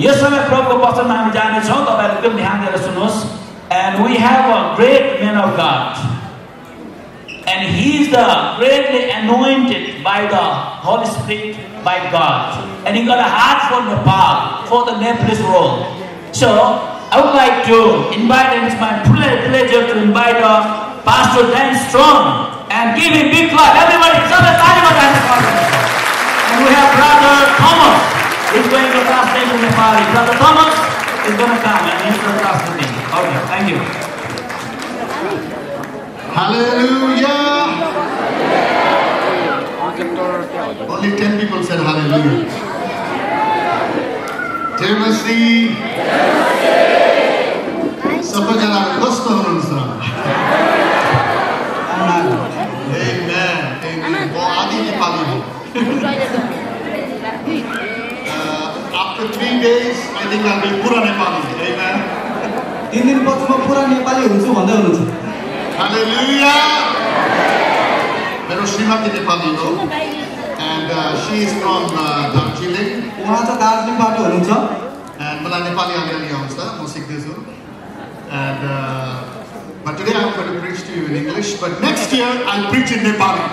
यस समय प्रभुको वचनमा हामी जानेछौँ तपाईँहरू एकदम ध्यान दिएर सुन्नुहोस् and we have a great man of God And he is the greatly anointed by the Holy Spirit by God. And he got a heart for Nepal, for the Nepalese world. So I would like to invite, and it's my ple- pleasure to invite uh, Pastor Dan Strong and give him big clap. Everybody, somebody, somebody, And we have Brother Thomas. He's going to translate in Nepali. Brother Thomas is going to come and he's going to translate. Okay, thank you. Hallelujah. Only 10 people said hallelujah. Timothy. सबैजना कस्तो three days, I think I'll be पुरा Nepali. Amen. तिन दिनपछि म पुरा नेपाली हुन्छु भन्दै हुनुहुन्छ Hallelujah. मेरो श्रीमती नेपाली हो and uh, she is from uh, Darjeeling उहाँ चाहिँ दार्जिलिङबाट हुनुहुन्छ and मलाई नेपाली अलिअलि आउँछ म सिक्दैछु and uh, but today I'm going to preach to you in English but next year I'll preach in Nepali.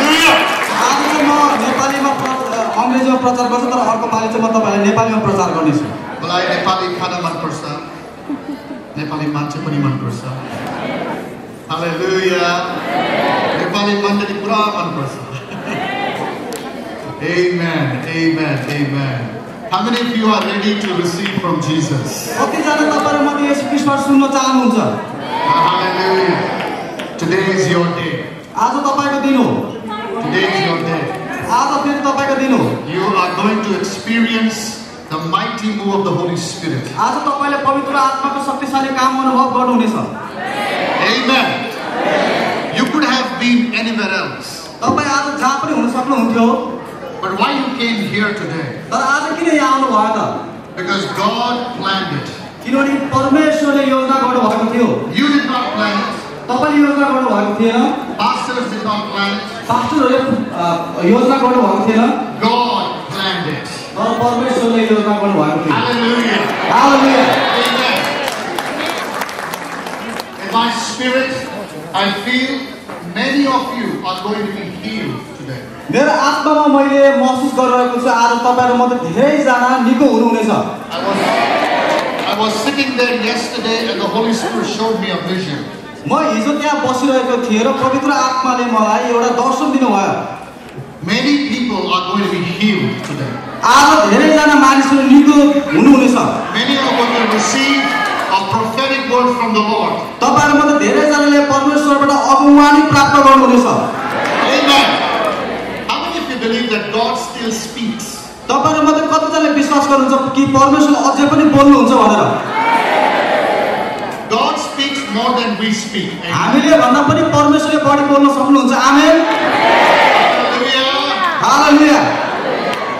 Hallelujah. आज चाहिँ म नेपालीमा प्र- अङ्ग्रेजीमा प्रचार गर्छु तर अर्को पालि चाहिँ म तपाईँलाई नेपालीमा प्रचार गर्नेछु मलाई नेपाली खाना मनपर्छ नेपाली मान्छे पनि मनपर्छ हालेलुया नेपाली मण्डली पुरा मनपर्छ Amen, amen, amen. How many of you are ready to receive from Jesus? कतिजना तपाईँहरू मध्ये यस क्रिस्मस सुन्न चाहनुहुन्छ Hallelujah. Today is your day. आज तपाईँको दिन हो Today is your day. आज फेरि तपाईँको दिन हो You are going to experience the mighty move of the Holy Spirit. आज तपाईँले पवित्र आत्माको शक्तिशाली काम अनुभव गर्नुहुनेछ Amen. You could have been anywhere else. तपाईँ आज जहाँ पनि हुन सक्नुहुन्थ्यो But why you came here today? तर आज किन यहाँ आउनुभयो त Because God planned it. किनभने परमेश्वरले योजना गर्नुभएको थियो You did not plan it. तपाईँले योजना गर्नुभएको थिएन Pastors did not plan it. पास्टरहरूले अ, योजना गर्नुभएको थिएन God planned it. तर परमेश्वरले योजना गर्नुभएको थियो Hallelujah. Hallelujah. Amen. In my spirit, I feel many of you are going to be healed. मेरो आत्मामा मैले महसुस गरिरहेको छु आज तपाईँहरू मध्ये धेरैजना निको हुनुहुनेछ I was, I was sitting there yesterday and the Holy Spirit showed me a vision. म हिजो त्यहाँ बसिरहेको थिएँ र पवित्र आत्माले मलाई एउटा दर्शन दिनुभयो Many people are going to be healed today. आज धेरैजना मानिसहरू निको हुनुहुनेछ Many are going to receive a prophetic word from the Lord. तपाईँहरू मध्ये धेरैजनाले परमेश्वरबाट अगुवानी प्राप्त गर्नुहुनेछ Amen. How many of you believe that God still speaks? तपाईँहरू मध्ये कतिजनाले विश्वास गर्नुहुन्छ कि परमेश्वर अझै पनि बोल्नुहुन्छ भनेर God speaks more than we speak. हामीले भन्दा पनि परमेश्वरले बढी बोल्न सक्नुहुन्छ आमेन. हालेलुया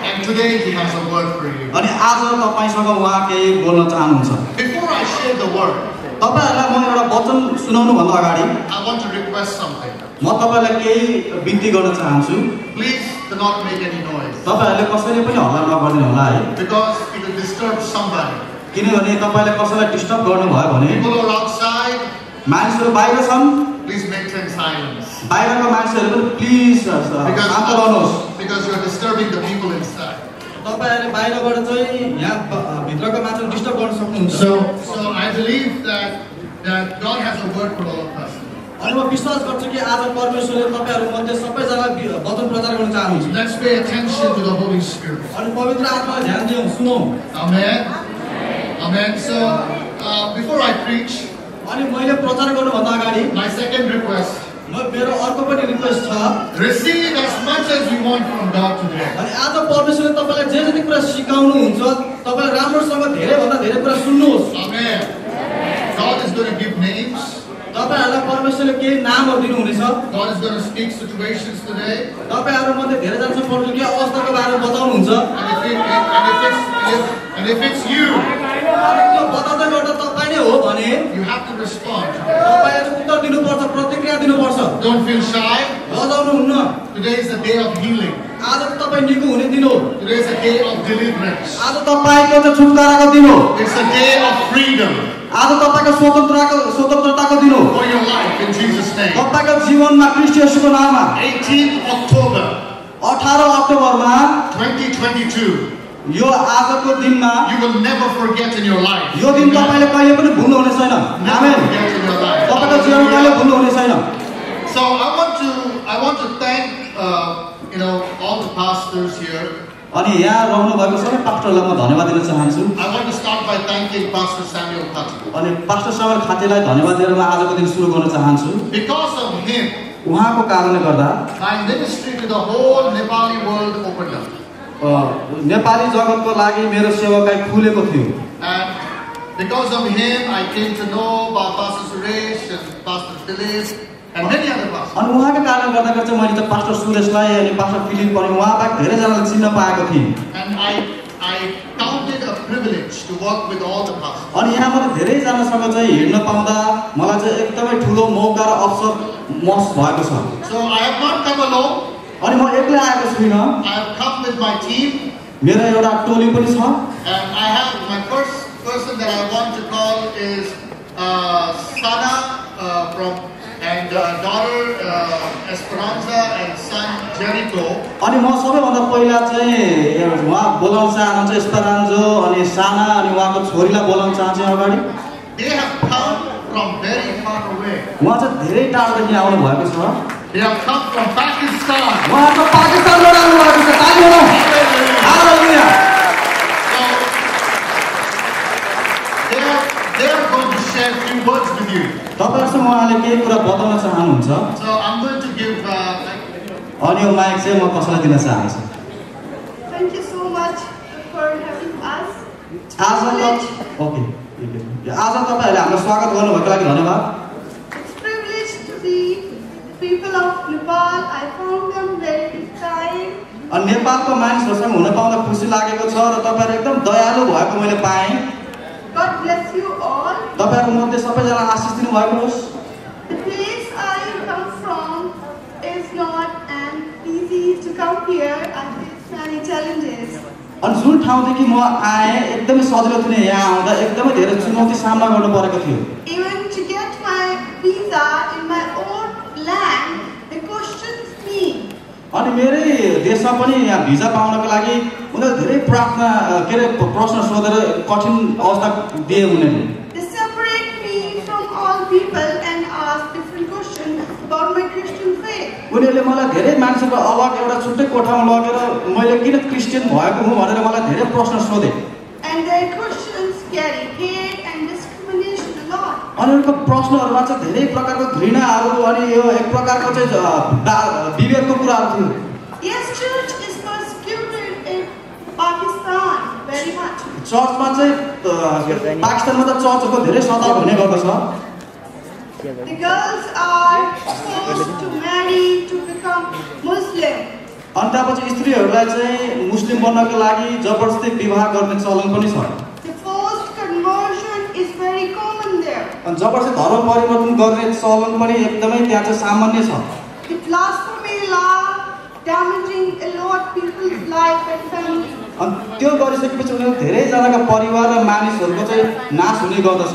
And today He has a word for you. अनि आज तपाईँसँग उहाँ केही बोल्न चाहनुहुन्छ Before I share the word, तपाईँहरूलाई म एउटा वचन सुनाउनुभन्दा अगाडि I want to request something. म तपाईँलाई केही बिन्ती गर्न चाहन्छु Please do not make any noise तपाईँहरूले कसैले पनि हल्ला नगर्ने होला है because it will disturb somebody. किनभने तपाईँले कसैलाई डिस्टर्ब गर्नुभयो भने मानिसहरू बाहिर छन् please maintain silence बाहिरका मानिसहरू पनि प्लिज शान्त रहनुहोस् because, because you're disturbing the people inside. तपाईँहरूले बाहिरबाट चाहिँ यहाँ भित्रका मान्छेहरू डिस्टर्ब गर्न सक्नुहुन्छ So, so I believe that that God has a word for all of us. अनि म विश्वास गर्छु कि आज परमेश्वरले तपाईँहरू मध्ये सबैजना वचन प्रचार गर्न चाहनुहुन्छ Let's pay attention to the Holy Spirit. अनि पवित्र आत्मालाई ध्यान दिउँ सुनौँ Amen. Amen. So, uh, before I preach, अनि मैले प्रचार गर्नुभन्दा अगाडि my second request म मेरो अर्को पनि रिक्वेस्ट छ receive as much as you want from God today. अनि आज परमेश्वरले तपाईँलाई जे जति कुरा सिकाउनुहुन्छ तपाईँले राम्रोसँग धेरैभन्दा धेरै कुरा सुन्नुहोस् Amen. God is going to give names. तपाईँहरूलाई परमेश्वरले केही नामहरू दिनुहुनेछ God is going to speak situations today. तपाईँहरू मध्ये धेरैजना चाहिँ परमेश्वरले के अवस्थाको बारेमा बताउनुहुन्छ And if, it, and if, it's, if, and if it's you, त्यो बताउँदै गर्दा तपाईँ नै हो भने you have to respond. तपाईँले उत्तर दिनुपर्छ प्रतिक्रिया दिनुपर्छ Don't feel shy. लजाउनु हुन्न Today is the day of healing. आज त तपाईँ निको हुने दिन हो Today is a day of deliverance. आज तपाईँको चाहिँ छुटकाराको दिन हो It's a day of freedom आज तपाईँको स्वतन्त्रताको स्वतन्त्रताको दिन हो for your life in Jesus' name. तपाईँको जीवनमा क्रिस्ट येशूको नाममा 18th October अठार अक्टोबरमा 2022. यो आजको दिनमा You will never forget in your life. यो दिन तपाईँले कहिले पनि भुल्नुहुने छैन Never आमेन. तपाईँको जीवन कहिले भुल्नुहुने छैन So I want to I want to thank uh, you know all the pastors here. अनि यहाँ रहनु भएको सबै पास्टरलाई म धन्यवाद दिन चाहन्छु I want to start by thanking Pastor Samuel Kati. अनि पास्टर सागर खातेलाई धन्यवाद दिएर म आजको दिन सुरु गर्न चाहन्छु Because of him, उहाँको कारणले गर्दा my ministry to the whole Nepali world opened up. Nepali जगतको लागि मेरो सेवाकै खुलेको थियो। अनि उहाँको कारण गर्दा गर्दा मैले त पास्टर सुरेशलाई अनि पास्टर फिलिप पनि उहाँबाट धेरैजनालाई चिन्न पाएको थिएँ। अनि यहाँ मैले धेरैजनासँग चाहिँ हिँड्न पाउँदा मलाई चाहिँ एकदमै ठुलो मौका र अवसर महसुस भएको छ। अनि म एक्लै आएको छुइनँ I have come with my team. मेरो एउटा टोली पनि छ And I have my first person that I want to call is uh, Sana uh, from and uh, daughter uh, Esperanza and son Jericho. अनि म सबैभन्दा पहिला चाहिँ उहाँ बोलाउन चाहनुहुन्छ एस्परान्जो अनि साना अनि उहाँको छोरीलाई बोलाउन चाहन्छु अगाडि They have come from very far away. उहाँ चाहिँ धेरै टाढोदेखि आउनु भएको छ They have come from Pakistan. उहाँ चाहिँ पाकिस्तानबाट आउनु भएको छ ताली बजाउँ। हालेलुया। So they are, they are going to share a few words with you. तपाईँहरूसँग उहाँले केही कुरा बताउन चाहनुहुन्छ So I'm going to give. Uh, अनि यो माइक चाहिँ म कसैलाई दिन चाहन्छु Thank you so much for having us. आज त ओके आज तपाईँहरूले हाम्रो स्वागत गर्नुभएको लागि धन्यवाद It's privilege to see the people of Nepal. I found them very kind. अनि नेपालको मानिसहरूसँग हुन पाउँदा खुसी लागेको छ र तपाईँहरू एकदम दयालु भएको मैले पाएँ. तपाईँहरू मध्ये सबैजना आशिष दिनुभएको होस्. अनि जुन ठाउँदेखि म आएँ एकदमै सजिलो थियो नि यहाँ आउँदा एकदमै धेरै चुनौती सामना गर्नु परेको थियो Even to get my visa in my own land, they questioned me. अनि मेरै देशमा पनि यहाँ भिजा पाउनको लागि उनीहरूले धेरै प्रार्थना के अरे प्रश्न सोधेर कठिन अवस्था दिए उनीहरूले. उनीहरूले मलाई धेरै मान्छेको अलग एउटा छुट्टै कोठामा लगेर मैले किन क्रिस्चियन भएको हुँ भनेर मलाई धेरै प्रश्न सोधे And their questions carry hate and discrimination a lot. अनि उनीहरूको प्रश्नहरूमा चाहिँ धेरै प्रकारको घृणाहरू अनि यो एक प्रकारको चाहिँ विभेदको कुराहरू थियो. चर्चमा चाहिँ पाकिस्तानमा त चर्चहरूको धेरै सताव हुने गर्दछ The girls are forced to marry to become Muslim. अनि स्त्रीहरूलाई चाहिँ मुस्लिम बन्नको लागि जबरजस्ती विवाह गर्ने चलन पनि छ अनि जबरजस्ती धर्म परिवर्तन गर्ने चलन पनि एकदमै त्यहाँ चाहिँ सामान्य छ. अनि त्यो गरिसकेपछि उनीहरू धेरैजनाको परिवार र मानिसहरूको चाहिँ नाश हुने गर्दछ.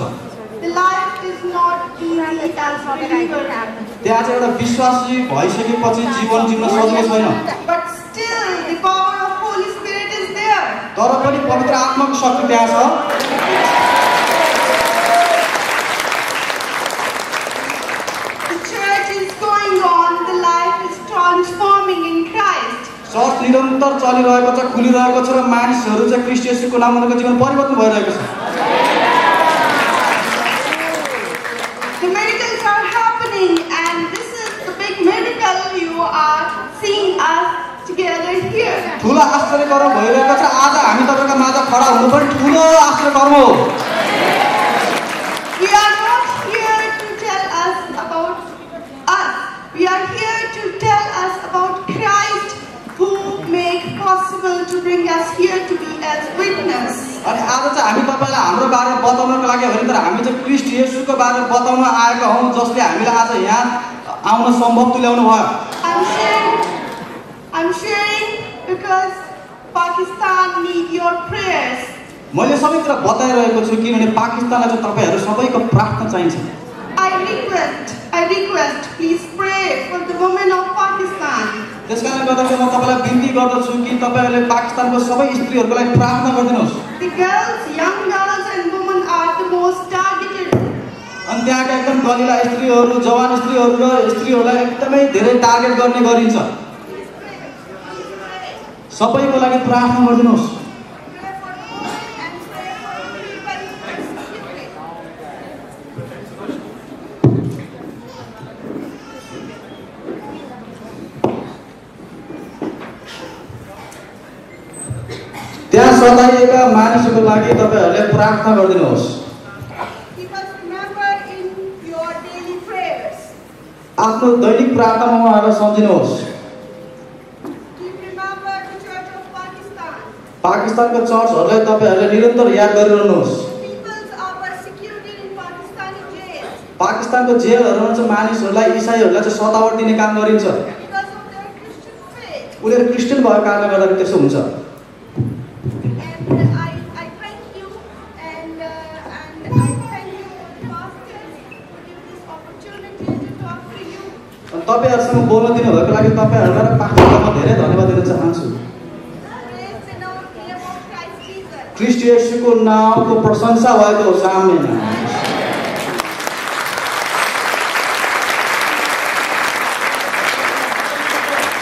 त्यहाँ चाहिँ एउटा विश्वासी भइसकेपछि जीवन जिउन सजिलो छैन. तर पनि पवित्र आत्माको शक्ति त्यहाँ छ The church is going on. The life is transforming in Christ. Church निरन्तर चलिरहेको छ खुलिरहेको छ र मानिसहरू चाहिँ क्रिस्टियसको नाम उनीहरूको जीवन परिवर्तन भइरहेको छ The miracles are happening, and this is the big miracle you are seeing us together here. ठुलो आश्चर्य कर्म भइरहेको छ आज हामी तपाईँको माझ खडा हुनु पनि ठुलो आश्चर्य कर्म हो We are not here to tell us about us. We are here Possible to bring us here to be as witness. अनि आज चाहिँ हामी तपाईँलाई हाम्रो बारेमा बताउनको लागि हो भने तर हामी चाहिँ क्रिस्ट येसुको बारेमा बताउन आएका हौँ जसले हामीलाई आज यहाँ आउन सम्भव तुल्याउनु भयो I'm sharing, I'm sharing because Pakistan need your prayers. मैले सबै कुरा बताइरहेको छु किनभने पाकिस्तानलाई चाहिँ तपाईँहरू सबैको प्रार्थना चाहिन्छ I request, I request, please pray for the women of Pakistan. त्यस कारणले गर्दाखेरि म तपाईँलाई बिन्ती गर्दछु कि तपाईँहरूले पाकिस्तानको सबै स्त्रीहरूको लागि प्रार्थना गरिदिनुहोस्. अनि त्यहाँका एकदम दलिला स्त्रीहरू जवान स्त्रीहरू र स्त्रीहरूलाई एकदमै धेरै टार्गेट गर्ने गरिन्छ। सबैको लागि प्रार्थना गरिदिनुहोस् Pray for women and pray for people persecuted. त्यहाँ सताइएका मानिसहरूको लागि तपाईँहरूले प्रार्थना गरिदिनुहोस्. आफ्नो दैनिक प्रार्थनामा उहाँहरूलाई सम्झिनुहोस्. पाकिस्तानको चर्चहरूलाई तपाईँहरूले निरन्तर याद गरिरहनुहोस् पाकिस्तानको जेलहरूमा चाहिँ मानिसहरूलाई इसाईहरूलाई चाहिँ सतावट दिने काम गरिन्छ. उनीहरू क्रिस्चियन भएको कारणले गर्दाखेरि त्यसो हुन्छ तपाईँहरूसँग बोल्न दिनुभएको लागि तपाईँहरूलाई र म धेरै धन्यवाद दिन चाहन्छु. क्रिस्ट नामको प्रशंसा भएको amen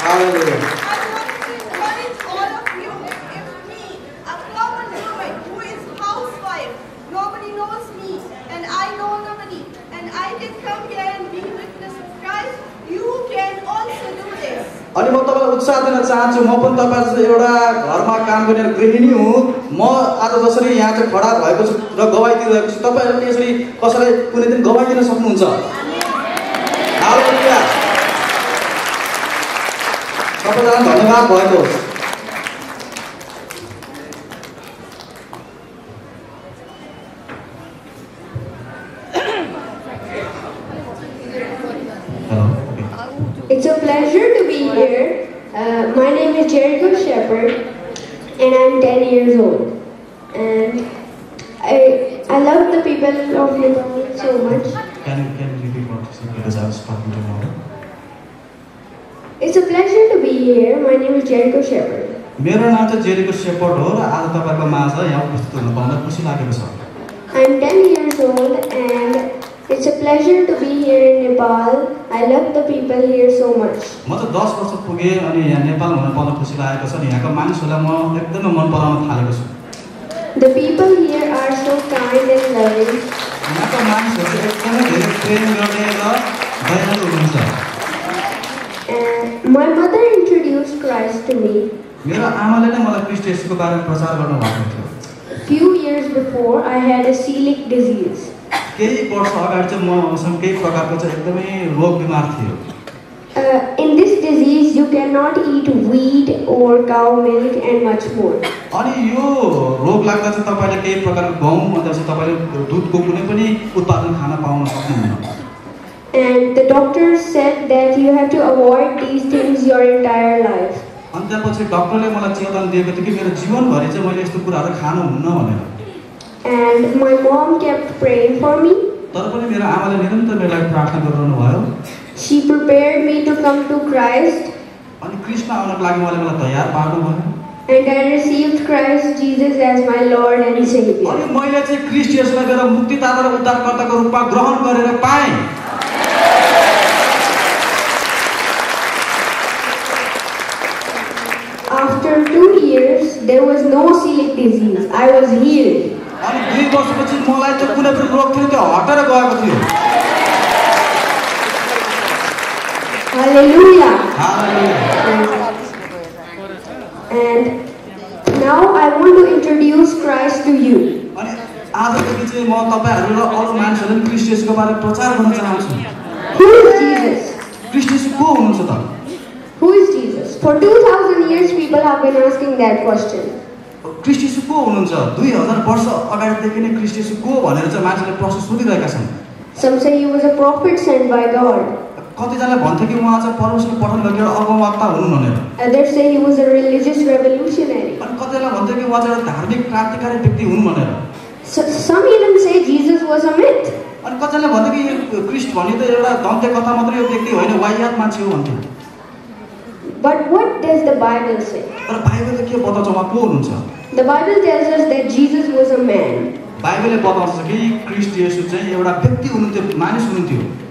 hallelujah I want to encourage all of you. If me, a common woman who is housewife, nobody knows me, and I know nobody, and I can come here and be witness of Christ, you can also do this. अनि म तपाईँलाई उत्साह दिन चाहन्छु म पनि तपाईँहरू जस्तो एउटा घरमा काम गर्ने गृहिणी हुँ। म आज जसरी यहाँ चाहिँ खडा भएको छु र गवाई दिइरहेको छु। तपाईँहरूले पनि यसरी कसैलाई कुनै दिन गवाई दिन सक्नुहुन्छ? सबैजना धन्यवाद भएको Nepal so much. Can you, can you repeat what you said because I was talking to my It's a pleasure to be here. My name is Jericho Shepherd. मेरो नाम चाहिँ जेरीको सेपर्ट हो र आज तपाईँको माझ यहाँ उपस्थित हुनु पाउँदा खुसी लागेको छ I'm 10 years old, and it's a pleasure to be here in Nepal. I love the people here so much. म चाहिँ दस वर्ष पुगेँ अनि यहाँ नेपाल हुन पाउँदा खुसी लागेको छ अनि यहाँको मानिसहरूलाई म एकदमै मन पराउन थालेको छु The people here are so kind and loving. यहाँका मानिसहरू चाहिँ एकदमै धेरै प्रेम गर्ने र दयालु हुनुहुन्छ And my mother introduced Christ to me. मेरो आमाले नै मलाई क्रिस्ट येशूको बारेमा प्रचार गर्नु भएको थियो Few years before, I had a celiac disease. केही वर्ष अगाडि चाहिँ मसँग केही प्रकारको चाहिँ एकदमै रोग बिमार थियो you cannot eat wheat or cow milk and much more. अनि यो रोग लाग्दा चाहिँ तपाईँले केही प्रकारको गहुँ अन्त चाहिँ तपाईँले दुधको कुनै पनि उत्पादन खान पाउन सक्नुहुन्न And the doctor said that you have to avoid these things your entire life. अनि त्यसपछि डक्टरले मलाई चेतन दिएको थियो कि मेरो जीवनभरि चाहिँ मैले यस्तो कुराहरू खानुहुन्न भनेर And my mom kept praying for me. तर पनि मेरो आमाले निरन्तर मेरो लागि प्रार्थना गरिरहनु भयो She prepared me to come to Christ, अनि कृष्ण आउनको लागि उहाँले मलाई तयार पार्नु भयो and I received Christ Jesus as my Lord and Savior. अनि मैले चाहिँ क्रिस्ट यसलाई मेरो मुक्तिदाता र उद्धारकर्ताको रूपमा ग्रहण गरेर पाएँ After two years, there was no celiac disease. I was healed. अनि दुई वर्षपछि मलाई त्यो कुनै पनि रोग थियो त्यो हटेर गएको थियो Hallelujah. And now I want to introduce Christ to you. आजदेखि चाहिँ म तपाईँहरू र अरू मानिसहरूले पनि क्रिस्ट यसको बारेमा प्रचार गर्न चाहन्छु Who is Jesus? क्रिस्ट यसो को हुनुहुन्छ त Who is Jesus? For 2000 years, people have been asking that question. क्रिस्टिसु को हुनुहुन्छ दुई हजार वर्ष अगाडिदेखि नै क्रिस्टिसु को भनेर चाहिँ मान्छेले प्रश्न सोधिरहेका छन् Some say he was a prophet sent by God. कतिजनाले भन्थ्यो कि उहाँ चाहिँ परमेश्वरले पठाउनु भएको एउटा अगमवक्ता हुनु भनेर Others say he was a religious revolutionary. अनि कतिजनाले भन्थ्यो कि उहाँ चाहिँ धार्मिक क्रान्तिकारी व्यक्ति हुन् भनेर So, some even say Jesus was a myth. अनि कतिजनाले भन्थ्यो कि यो क्रिस्ट भन्ने त एउटा दन्ते कथा मात्रै यो व्यक्ति होइन वाहियात मान्छे हो भन्थ्यो But what does the Bible say? तर बाइबलले के बताउँछ उहाँ को हुनुहुन्छ The Bible tells us that Jesus was a man. बाइबलले बताउँछ कि क्रिस्ट यसु चाहिँ एउटा व्यक्ति हुनुहुन्थ्यो मानिस हुनुहुन्थ्यो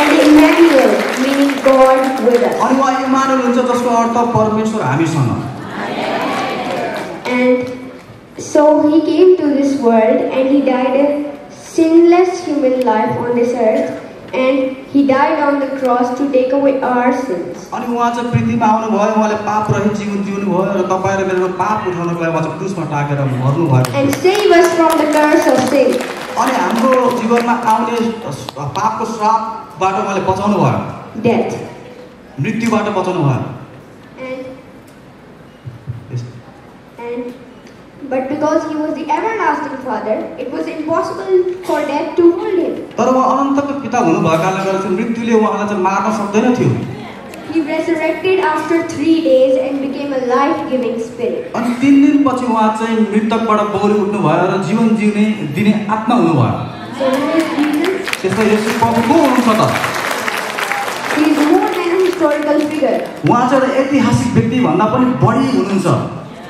and Emmanuel, meaning God with us. अनि उहाँ इमानुएल हुन्छ जसको अर्थ परमेश्वर हामीसँग And so he came to this world and he died a sinless human life on this earth and he died on the cross to take away our sins. अनि उहाँ चाहिँ पृथ्वीमा आउनुभयो उहाँले पाप रहित जीवन जिउनु भयो र तपाईँ र मेरो पाप उठाउनको लागि उहाँ चाहिँ क्रुसमा टाकेर मर्नु भयो And save us from the curse of sin. अनि हाम्रो जीवनमा आउने पापको श्रापबाट उहाँले बचाउनु भयो death. मृत्युबाट बचाउनु भयो but because he was the everlasting father, it was impossible for death to hold him. तर उहाँ अनन्तको पिता हुनुभएको कारणले गर्दा चाहिँ मृत्युले उहाँलाई चाहिँ मार्न सक्दैन थियो He resurrected after three days and became a life-giving spirit. अनि तिन दिनपछि उहाँ चाहिँ मृतकबाट बौरी उठ्नु भयो र जीवन जिउने दिने आत्मा हुनुभयो So Jesus? त्यसमा यसो प्रभु को हुनुहुन्छ त He is more than a historical figure. उहाँ चाहिँ एउटा ऐतिहासिक व्यक्ति भन्दा पनि बढी हुनुहुन्छ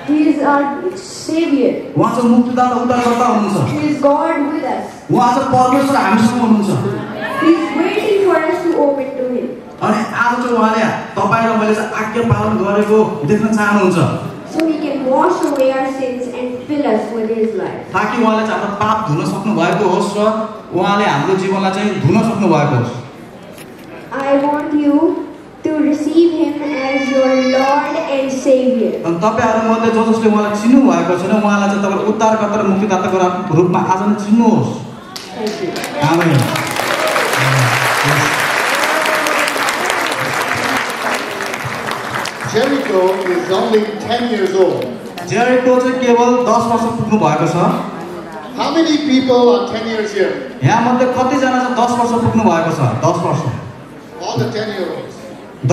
He is our savior. उहाँ चाहिँ मुक्तिदाता उद्धारकर्ता हुनुहुन्छ He is God with us. उहाँ चाहिँ परमेश्वर हामीसँग हुनुहुन्छ He is waiting for us to open to him. अनि आज चाहिँ उहाँले तपाईँ र मैले चाहिँ आज्ञा पालन गरेको देख्न चाहनुहुन्छ can wash away our sins and fill us with his life. ताकि उहाँले चाहिँ हाम्रो पाप धुन सक्नु भएको होस् र उहाँले हाम्रो जीवनलाई चाहिँ धुन सक्नु भएको होस् I want you to receive him as your Lord and Savior. अनि तपाईँहरूमध्ये जो जसले उहाँलाई चिन्नु भएको छैन उहाँलाई चाहिँ तपाईँ उद्धारकर्ता र मुक्तिदाताको रूपमा आज नै चिन्नुहोस् Thank you. Amen. Jericho is only 10 years old. चाहिँ केवल दस वर्ष पुग्नु भएको छ How many people are 10 years here? यहाँमध्ये कतिजना चाहिँ दस वर्ष पुग्नु भएको छ दस वर्ष All the 10 year olds.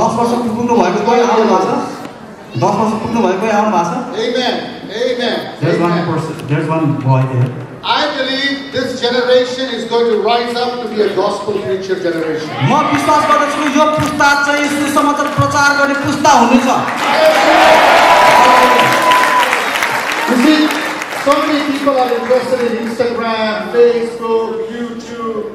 दस वर्ष पुग्नु भएको कोही आउनु भएको छ दस वर्ष पुग्नु भएको कोही आउनु भएको छ Amen. Amen. There's one Amen. person, there's one boy there. I believe this generation is going to rise up to be a gospel preacher generation. म विश्वास गर्दछु यो पुस्ता चाहिँ सुसमाचार प्रचार गर्ने पुस्ता हुनेछ You see, so many people are interested in Instagram, Facebook, YouTube,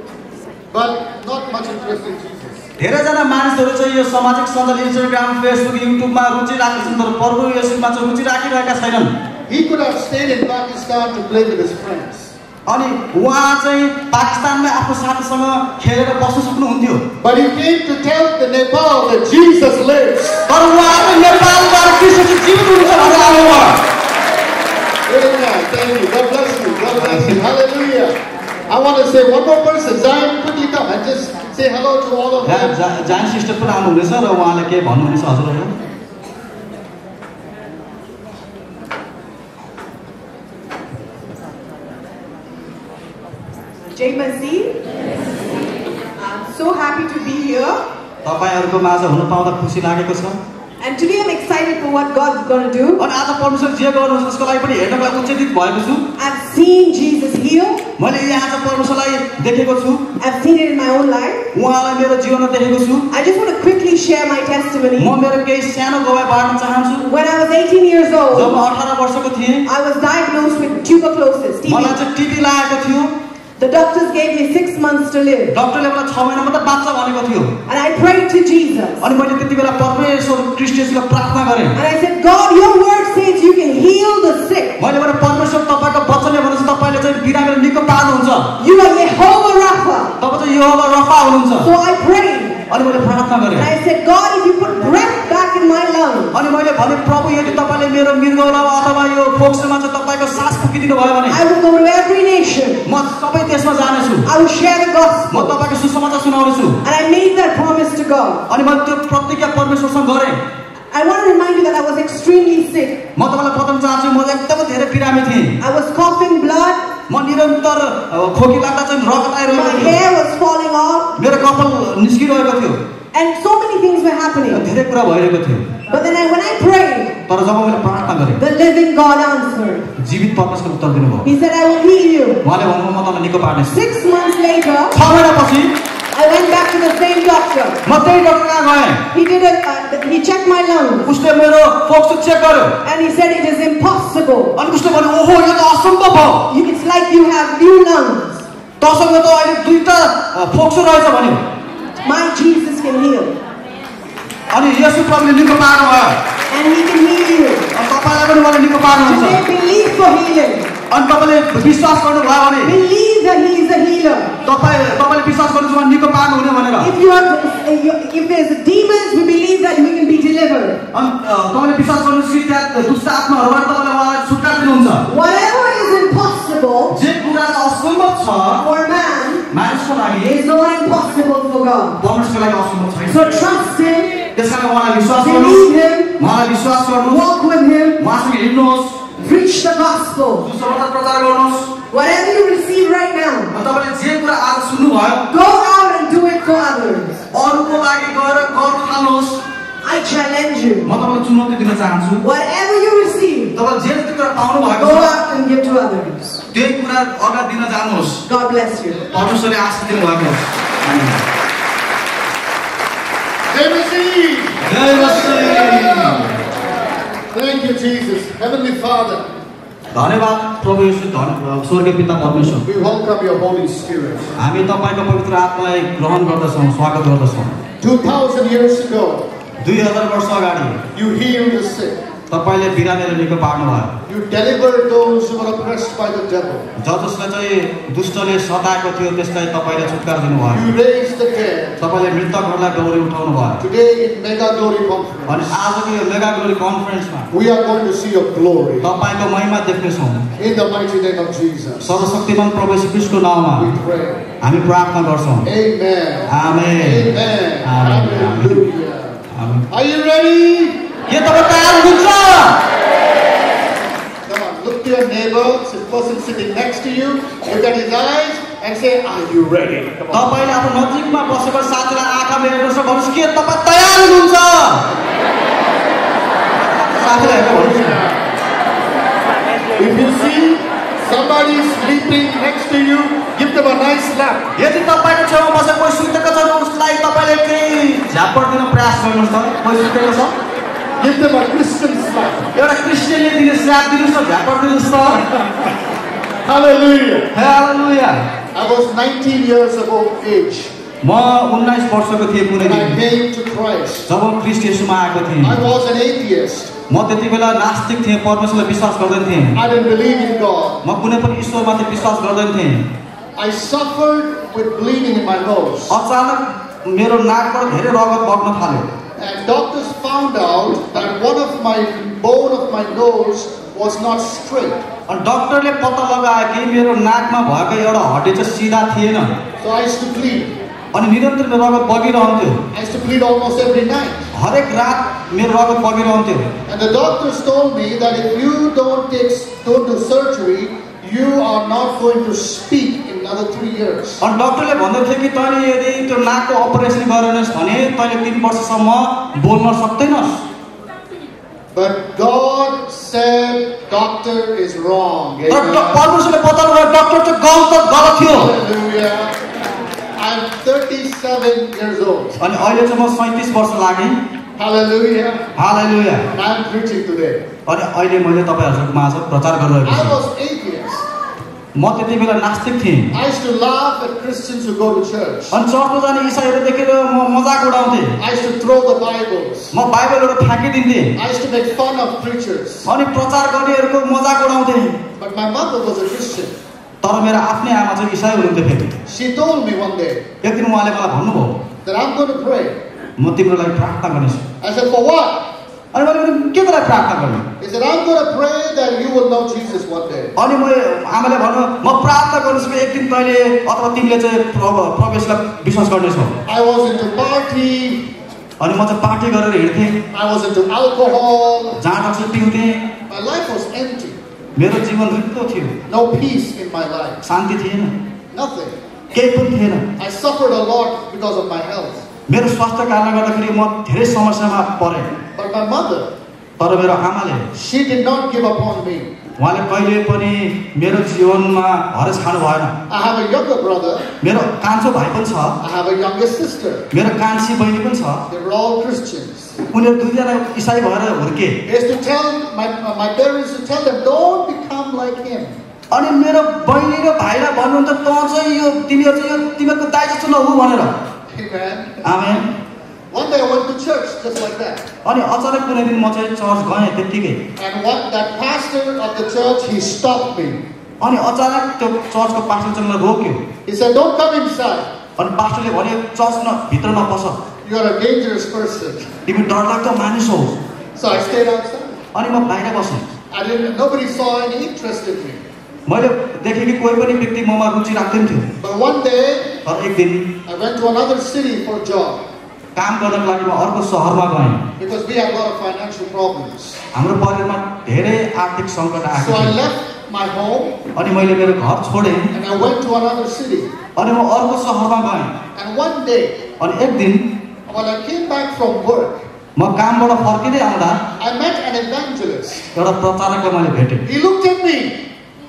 but not much interested in Jesus. धेरैजना मानिसहरू चाहिँ यो सामाजिक सञ्जाल इन्स्टाग्राम फेसबुक युट्युबमा रुचि राखेका छन् तर प्रभु यसुमा चाहिँ रुचि राखिरहेका छैनन् He could have stayed in Pakistan to play with his friends. अनि उहाँ चाहिँ पाकिस्तानमै आफ्नो साथीसँग खेलेर बस्न सक्नुहुन्थ्यो But he came to tell the Nepal that Jesus lives. तर उहाँ चाहिँ नेपालबाट कृष्ण चाहिँ जीवित हुनुहुन्छ भनेर आउनुभयो Amen. Thank you. God bless you. God bless you. Hallelujah. I want to say one more person. Zion, quickly come and just say hello to all of them. जान सिस्टर पनि आउनुहुनेछ र उहाँले के भन्नुहुनेछ हजुरहरू Jay Mazee. I'm so happy to be here. तपाईँहरूको माझ हुन पाउँदा खुसी लागेको छ And today I'm excited for what God's going to do. अनि आज परमेश्वर जे गर्नुहुन्छ त्यसको लागि पनि हेर्नको लागि उच्चेतित भएको छु I've seen Jesus heal. मैले यहाँ चाहिँ परमेश्वरलाई देखेको छु I've seen it in my own life. उहाँलाई मेरो जीवनमा देखेको छु I just want to quickly share my testimony. म मेरो केही सानो गवाई बाँड्न चाहन्छु When I was 18 years job old, म अठार वर्षको थिएँ I was diagnosed with tuberculosis, मलाई TB. चाहिँ टिबी लागेको थियो The doctors gave me six months to live. Doctor le मलाई 6 mahina मात्र बाँच्छ bhaneko thiyo. And I prayed to Jesus. Ani maile teti bela parmeshwar परमेश्वर क्रिस्टलाई प्रार्थना gare. And I said, God, your word says you can heal the sick. मैले भने परमेश्वर bhanuncha tapai le chai चाहिँ बिरामीलाई निको huncha. You are Jehovah Rapha. तपाईँ चाहिँ Jehovah Rapha हुनुहुन्छ. So I prayed. अनि मैले प्रार्थना गरेँ। I say God if you put breath back in my lung अनि मैले भने प्रभु यदि तपाईले मेरो मृगौला अथवा यो फोक्समा चाहिँ तपाईको सास फुकिदिनु भयो भने I will go to every nation म सबै देशमा जानेछु। आई विल शेयर द म तपाईको सुसमाचार सुनाउँछु and I made that promise to God अनि मैले त्यो प्रतिज्ञा परमेश्वरसँग गरेँ। I want to remind you that I was extremely sick. म तपाईलाई बताउन चाहन्छु म एकदमै धेरै पीडामा थिए। I was coughing blood. म निरन्तर खोकी लाग्दा चाहिँ रगत आइरहेको थियो. मेरो कपाल निस्किरहेको थियो And so many things were happening. धेरै कुरा भइरहेको थियो But then I, when I prayed, तर जब मैले प्रार्थना गरेँ the living God answered. जीवित परमेश्वर उत्तर दिनुभयो He said, I will heal you. उहाँले भन्नुभयो म तपाईँलाई निको पार्नेछु Six months later, छ महिनापछि I went back to the same doctor. म त्यही डक्टर कहाँ गएँ He did a, uh, he checked my lungs. उसले मेरो फोक्सो चेक गर्यो And he said, it is impossible. अनि उसले भन्यो ओहो यो त असम्भव भयो You- It's like you have new lungs. तसँग त अहिले दुईटा अ, फोक्सो रहेछ भन्यो My Jesus can heal. अनि यसो प्रभुले निको पार्नु भयो And he can heal you. अनि तपाईँलाई पनि उहाँले निको पार्नुहुन्छ Today, believe for healing. अनि तपाईँले विश्वास गर्नुभयो भने Believe that he is a healer. तपाईँ तपाईँले विश्वास गर्नुहुन्छ निको पार्नुहुने भनेर। If you are, if there's demons, we believe that we can be delivered. अनि तपाईँले विश्वास कि त्यहाँ दुष्ट आत्माहरूबाट तपाईँले उहाँलाई छुट्टा दिनुहुन्छ? Whatever is impossible जे कुरा असम्भव छ for man मानिसको लागि is not impossible for God. परमेश्वरको लागि असम्भव छैन। So trust him, त्यस कारण उहाँलाई विश्वास गर्नुहोस्। उहाँलाई विश्वास गर्नुहोस्। walk with him, उहाँसँग हिँड्नुहोस्। Preach the gospel. सुसमाचार प्रचार गर्नुहोस् Whatever you receive right now, तपाईँले जे कुरा आज सुन्नुभयो go out and do it for others. अरूको लागि गएर गर्न थाल्नुहोस् I challenge you. म तपाईँलाई चुनौती दिन चाहन्छु Whatever you receive, तपाईँले जे जति कुरा पाउनु भएको go छ out and give to others. त्यही कुरा अगाडि दिन जानुहोस् God bless you. परमेश्वरले आशिष Masihi! Jay Masih. Thank you, Jesus. Heavenly Father, धन्यवाद प्रभु यीशु धन स्वर्गीय पिता परमेश्वर we welcome your Holy Spirit. हामी तपाईँको पवित्र आत्मालाई ग्रहण गर्दछौँ स्वागत गर्दछौँ 2,000 years ago, दुई हजार वर्ष अगाडि you healed the sick. तपाईँले बिरामीहरू निको पार्नु भयो ज जसले चाहिँ दुष्टले सताएको थियो त्यसलाई तपाईँले छुटकार दिनुभयो तपाईँले मृतकहरूलाई डोरी उठाउनु भयो अनि आज यो मेगा डोरी कन्फरेन्समा तपाईँको महिमा देख्नेछौँ सर्वशक्तिमान प्रवेश कृष्ण नाउँमा हामी प्रार्थना गर्छौँ Amen. Amen. Amen. Amen. Amen. Amen. Are you ready? के तपाईँ तयार हुनुहुन्छ Come on, look to your neighbor, the person sitting next to you, look at his eyes and say, Are you ready? Come on. तपाईँले आफ्नो नजिकमा बसेको साथीलाई आँखामा हेर्नुहोस् र भन्नुहोस् के तपाईँ तयार हुनुहुन्छ साथीलाई हेरेर भन्नुहोस् न। If you see somebody sleeping next to you, give them a nice slap. यदि तपाईँको छेउमा बसेको कोही सुतेको छ भने उसलाई तपाईँले केही दिन प्रयास गर्नुहोस् त कोही सुतेको छ Give them a Christian slap. एउटा क्रिस्चियनले दिने स्ल्याप दिनुहोस् न झ्यापड दिनुहोस् त Hallelujah. Hallelujah I was 19 years of old age म उन्नाइस वर्षको थिएँ कुनै when I दिन came to Christ. जब म ख्रिस्ट यसुमा आएको I थिएँ was an atheist. म त्यति बेला नास्तिक थिएँ परमेश्वरलाई विश्वास गर्दैन थिएँ I didn't believe in God. म कुनै पनि ईश्वरमाथि विश्वास गर्दैन थिएँ I suffered with bleeding in my nose. अचानक मेरो नाकबाट धेरै रगत बग्न थाल्यो And doctors found out that one of my bone of my nose was not straight. अनि डक्टरले पत्ता लगायो कि मेरो नाकमा भएको एउटा हड्डी चाहिँ सिधा थिएन So I used to bleed. अनि निरन्तर मेरो रगत बगिरहन्थ्यो I used to bleed almost every night. हरेक रात मेरो रगत बगिरहन्थ्यो And the doctors told me that if you don't take don't do surgery, you are not going to speak in another three years. अनि डक्टरले भन्दै थियो कि तैँले यदि त्यो नाकको अपरेसन गरेनस् भने तैँले तिन वर्षसम्म बोल्न सक्दैनस् But God said, doctor is wrong. तर ड- Amen. परमेश्वरले बताउनु भयो डक्टर चाहिँ गलत गलत थियो Hallelujah. I'm 37 years old. अनि अहिले चाहिँ म सैँतिस वर्ष लागेँ Hallelujah. Hallelujah And I'm preaching today. अनि अहिले मैले तपाईँहरूको माझ प्रचार गरिरहेको I छु was atheist. म त्यति बेला नास्तिक थिएँ। अनि यु स्टु लभ चर्च अनसाकोजन येशूहरु देखेर म मजाक उडाउँथेँ। म बाइबलहरू फ्याँकिदिन्थेँ। अनि प्रचार गर्नेहरूको मजाक उडाउँथेँ। तर मेरो आफ्नै आमा चाहिँ इसाई हुनुहुन्थ्यो फेरि। एक दिन उहाँले मलाई भन्नुभयो। म तिम्रो लागि प्रार्थना गर्नेछु। अनि मैले मेरो के कुरा प्रार्थना गर्नु? Is right to pray that you will know Jesus one day अनि म आमाले भन्नु म प्रार्थना गर्छु कि एकदिन तैले अथवा तिमीले चाहिँ प्रवेशलाई विश्वास गर्ने छौ I was into party अनि म चाहिँ पार्टी गरेर हिँड्थे। I was into alcohol जहाँ जहाँ चाहिँ पिउँथे। माई लाइफ वाज एम्प्टी मेरो जीवन रित्तो थियो। No peace in my life शान्ति थिएन। नथिङ केही पनि थिएन। I suffered a lot because of my health मेरो स्वास्थ्य कारणले गर्दाखेरि म धेरै समस्यामा परेँ। तर मेरो आमाले उहाँले कहिले पनि मेरो जीवनमा हरेस खानु भएन। मेरो कान्छो भाइ पनि छ। मेरो कान्छी बहिनी पनि छ। उनीहरू दुईजना इसाई भएर हुर्के। अनि मेरो बहिनी र भाइलाई भन्नुहुन्छ त चाहिँ यो तिमीहरू चाहिँ यो तिमीहरूको दाइ जस्तो नहु भनेर। Amen. Amen One day I went to church just like that. अनि अचानक कुनै दिन म चाहिँ चर्च गएँ त्यत्तिकै And what that pastor of the church, he stopped me. अनि अचानक त्यो चर्चको पास्टर चाहिँ मलाई रोक्यो He said, don't come inside. अनि पास्टरले भन्यो चर्च न भित्र नपस You're a dangerous person. तिमी डरलाग्दो मानिस हौ So I stayed outside. अनि म बाहिर बसेँ I didn't, nobody saw any interest in me. मैले देखेँ कि कोही पनि व्यक्ति ममा रुचि राख्दैन थियो But one day, तर एक दिन I went to another city for a job काम गर्नको लागि म अर्को सहरमा गएँ because we had a lot of financial problems. हाम्रो परिवारमा धेरै आर्थिक सङ्कट आएको So I थियो left my home अनि मैले मेरो घर छोडेँ and I went to another city. अनि म अर्को सहरमा गएँ And one day, अनि एक दिन when I came back from work, म कामबाट फर्किँदै आउँदा I met an evangelist. एउटा प्रचारकलाई मैले भेटेँ He looked at me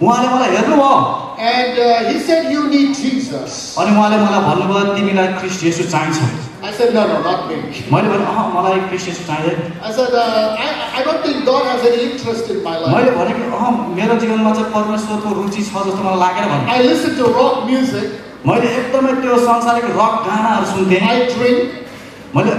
उहाँले मलाई हेर्नुभयो। And uh, he said, You need Jesus. अनि उहाँले मलाई भन्नुभयो तिमीलाई क्रिस्ट यसु चाहिन्छ। I said, No, no, not me. मैले भने अह मलाई क्रिस्ट यसु चाहिँदैन I said, uh, I, I don't think God has any interest in my life. मैले भने कि अह मेरो जीवनमा चाहिँ परमेश्वरको रुचि छ जस्तो मलाई लागेन भने I listen to rock music, मैले एकदमै त्यो संसारिक रक गानाहरू सुन्थेँ। I drink, मैले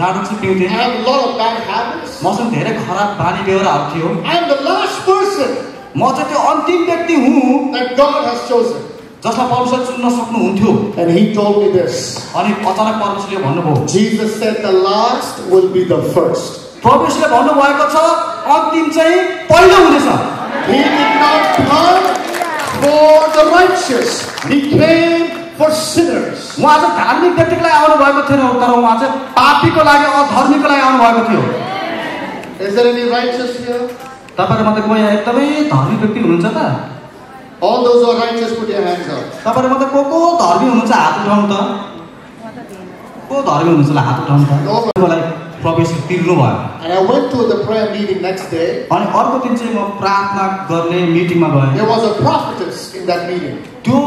जाडो चाहिँ I पिउँथेँ have a lot of bad habits. मसँग धेरै खराब बानी बेहोराहरू थियो। I am the last person म चाहिँ त्यो अन्तिम व्यक्ति हुँ that God has chosen. जसलाई परमेश्वर चुन्न सक्नुहुन्थ्यो And he told me this अनि अचानक परमेश्वरले भन्नुभयो Jesus said, The last will be the first. प्रवेशले भन्नुभएको छ अन्तिम चाहिँ पहिलो हुनेछ He did not come for the righteous, he came for sinners. उहाँ चाहिँ धार्मिक व्यक्तिको लागि आउनु भएको थिएन तर उहाँ चाहिँ पापीको लागि अधर्मीको लागि आउनु भएको थियो Is there any righteous here? तपाईँहरू मात्रै कोही एकदमै धार्मिक व्यक्ति हुनुहुन्छ त? All those who are righteous, put your hands up. तपाईँहरू मात्रै को को धर्मी हुनुहुन्छ हात उठाउनु त? को धर्मी हुनुहुन्छ हात उठाउनु त। मलाई प्रवेश तिर्नु भयो And I went to the prayer meeting next day. अनि अर्को दिन चाहिँ म प्रार्थना गर्ने मिटिङमा गएँ। There was a prophetess in that meeting. त्यो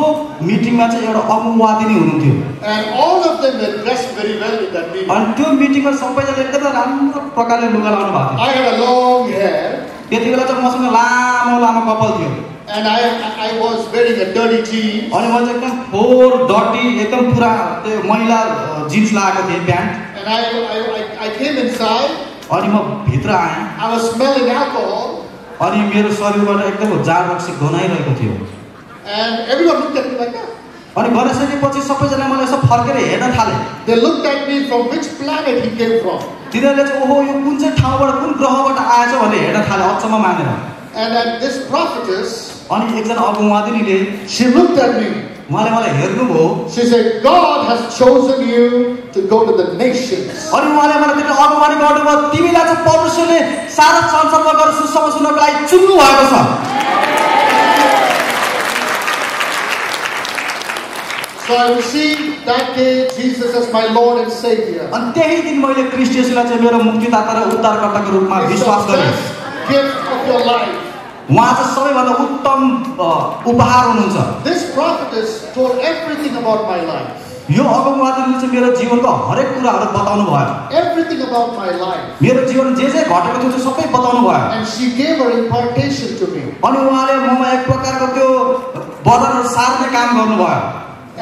मिटिङमा चाहिँ एउटा अमुवादिनी हुनुहुन्थ्यो। And all of them were dressed very well in that meeting. अनि त्यो मिटिङमा सबैजना एकदमै राम्रो प्रकारले लुगा लाउनु भएको थियो। I had a long hair. त्यति बेला चाहिँ मसँग लामो लामो कपाल थियो and I, I was wearing a dirty jeans. अनि म चाहिँ एकदम फोर डटी एकदम पुरा त्यो मैला जिन्स लगाएको थिएँ pant And I, I, I, came inside. अनि म भित्र आएँ I was smelling alcohol. अनि मेरो शरीरबाट एकदम जाड रक्सी गनाइरहेको थियो And everyone looked at me like that. अनि गनाइसकेपछि सबैजना मलाई यसो फर्केर हेर्न थाले They looked at me from which planet he came from. तिनीहरूले चाहिँ ओहो यो कुन चाहिँ ठाउँबाट कुन ग्रहबाट आएछ भनेर हेर्न थाले अचम्म मानेर And then this prophetess, अनि एकजना अगुवादिनीले she looked at me. उहाँले मलाई हेर्नुभयो She said, God has chosen you to go to the nations. अनि उहाँले मलाई त्यो अगुवानी गर्नुभयो तिमीलाई चाहिँ परमेश्वरले सारा संसारमा गएर सुसम सुन्नको लागि चुन्नु भएको छ So I received that day Jesus as my Lord and Savior. अनि त्यही दिन मैले क्रिस्टियसलाई चाहिँ मेरो मुक्तिदाता र उद्धारकर्ताको रूपमा विश्वास गरेँ best gift of your life. उहाँ चाहिँ सबैभन्दा उत्तम अ, उपहार हुनुहुन्छ This prophetess told everything about my life. यो अगमवादीले चाहिँ मेरो जीवनको हरेक कुराहरू बताउनु भयो Everything about my life. मेरो जीवन जे जे घटेको थियो त्यो सबै बताउनु भयो And she gave her impartation to me. अनि उहाँले ममा एक प्रकारको त्यो वरदानहरू सार्ने काम गर्नुभयो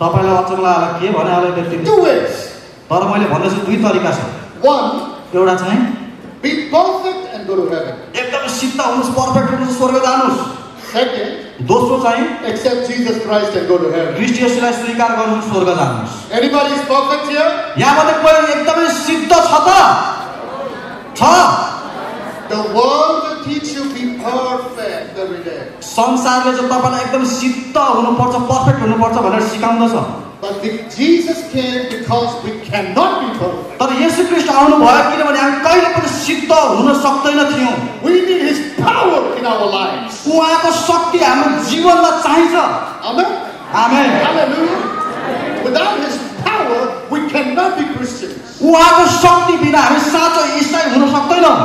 तपाईँलाई अचम्म लाग्ला के भने होला व्यक्तिले. तर मैले भन्दैछु दुई तरिका छ One, एउटा चाहिँ be perfect and go to heaven. एकदम सिद्ध हुनुहोस् पर्फेक्ट हुनुहोस् स्वर्ग जानुहोस् Second, दोस्रो चाहिँ accept Jesus Christ and go to heaven. क्रिस्टियसलाई स्वीकार गर्नुहोस् स्वर्ग जानुहोस् Anybody is perfect here? यहाँबाट कोही एकदमै सिद्ध छ त छ world will teach you be perfect every day. संसारले चाहिँ तपाईँलाई एकदम सिद्ध हुनुपर्छ पर्फेक्ट हुनुपर्छ भनेर सिकाउँदछ But the- Jesus came because we cannot be perfect. तर यसु ख्रिस्ट आउनुभयो किनभने हामी कहिले पनि सिद्ध हुन सक्दैन थियौँ We need His power in our lives. उहाँको शक्ति हाम्रो जीवनमा चाहिन्छ Amen? Amen Hallelujah. Without His power, we cannot be Christians. उहाँको शक्ति बिना हामी साँचो इसाई हुन सक्दैनौँ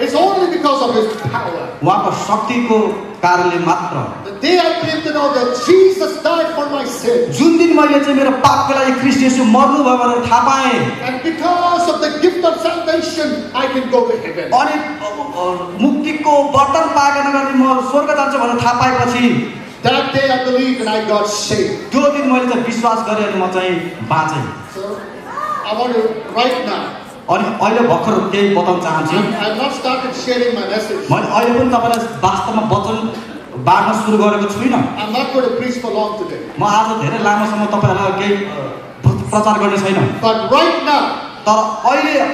It's only because of His power. उहाँको शक्तिको कारणले मात्र The day I came to know that Jesus died for my sins, जुन दिन मैले चाहिँ मेरो पापको लागि ख्रिस्ट यसु मर्नुभयो भनेर थाहा पाएँ and because of the gift of salvation, I can go to heaven. अनि मुक्तिको वरदान पाएकोले गर्दा म स्वर्ग जान्छु भनेर थाहा पाएपछि That day I believed and I got saved. त्यो दिन मैले चाहिँ विश्वास गरेँ अनि म चाहिँ बाँचेँ So I want to right now. अनि अहिले भर्खर केही बताउन चाहन्छु I have not started sharing my message. मैले अहिले पनि तपाईँलाई वास्तवमा वचन बाँड्न सुरु गरेको छुइनँ I'm not going to preach for long today. म आज धेरै लामोसम्म तपाईँहरूलाई केही अ, प्र- प्रचार गर्ने छैन But right now, तर अहिले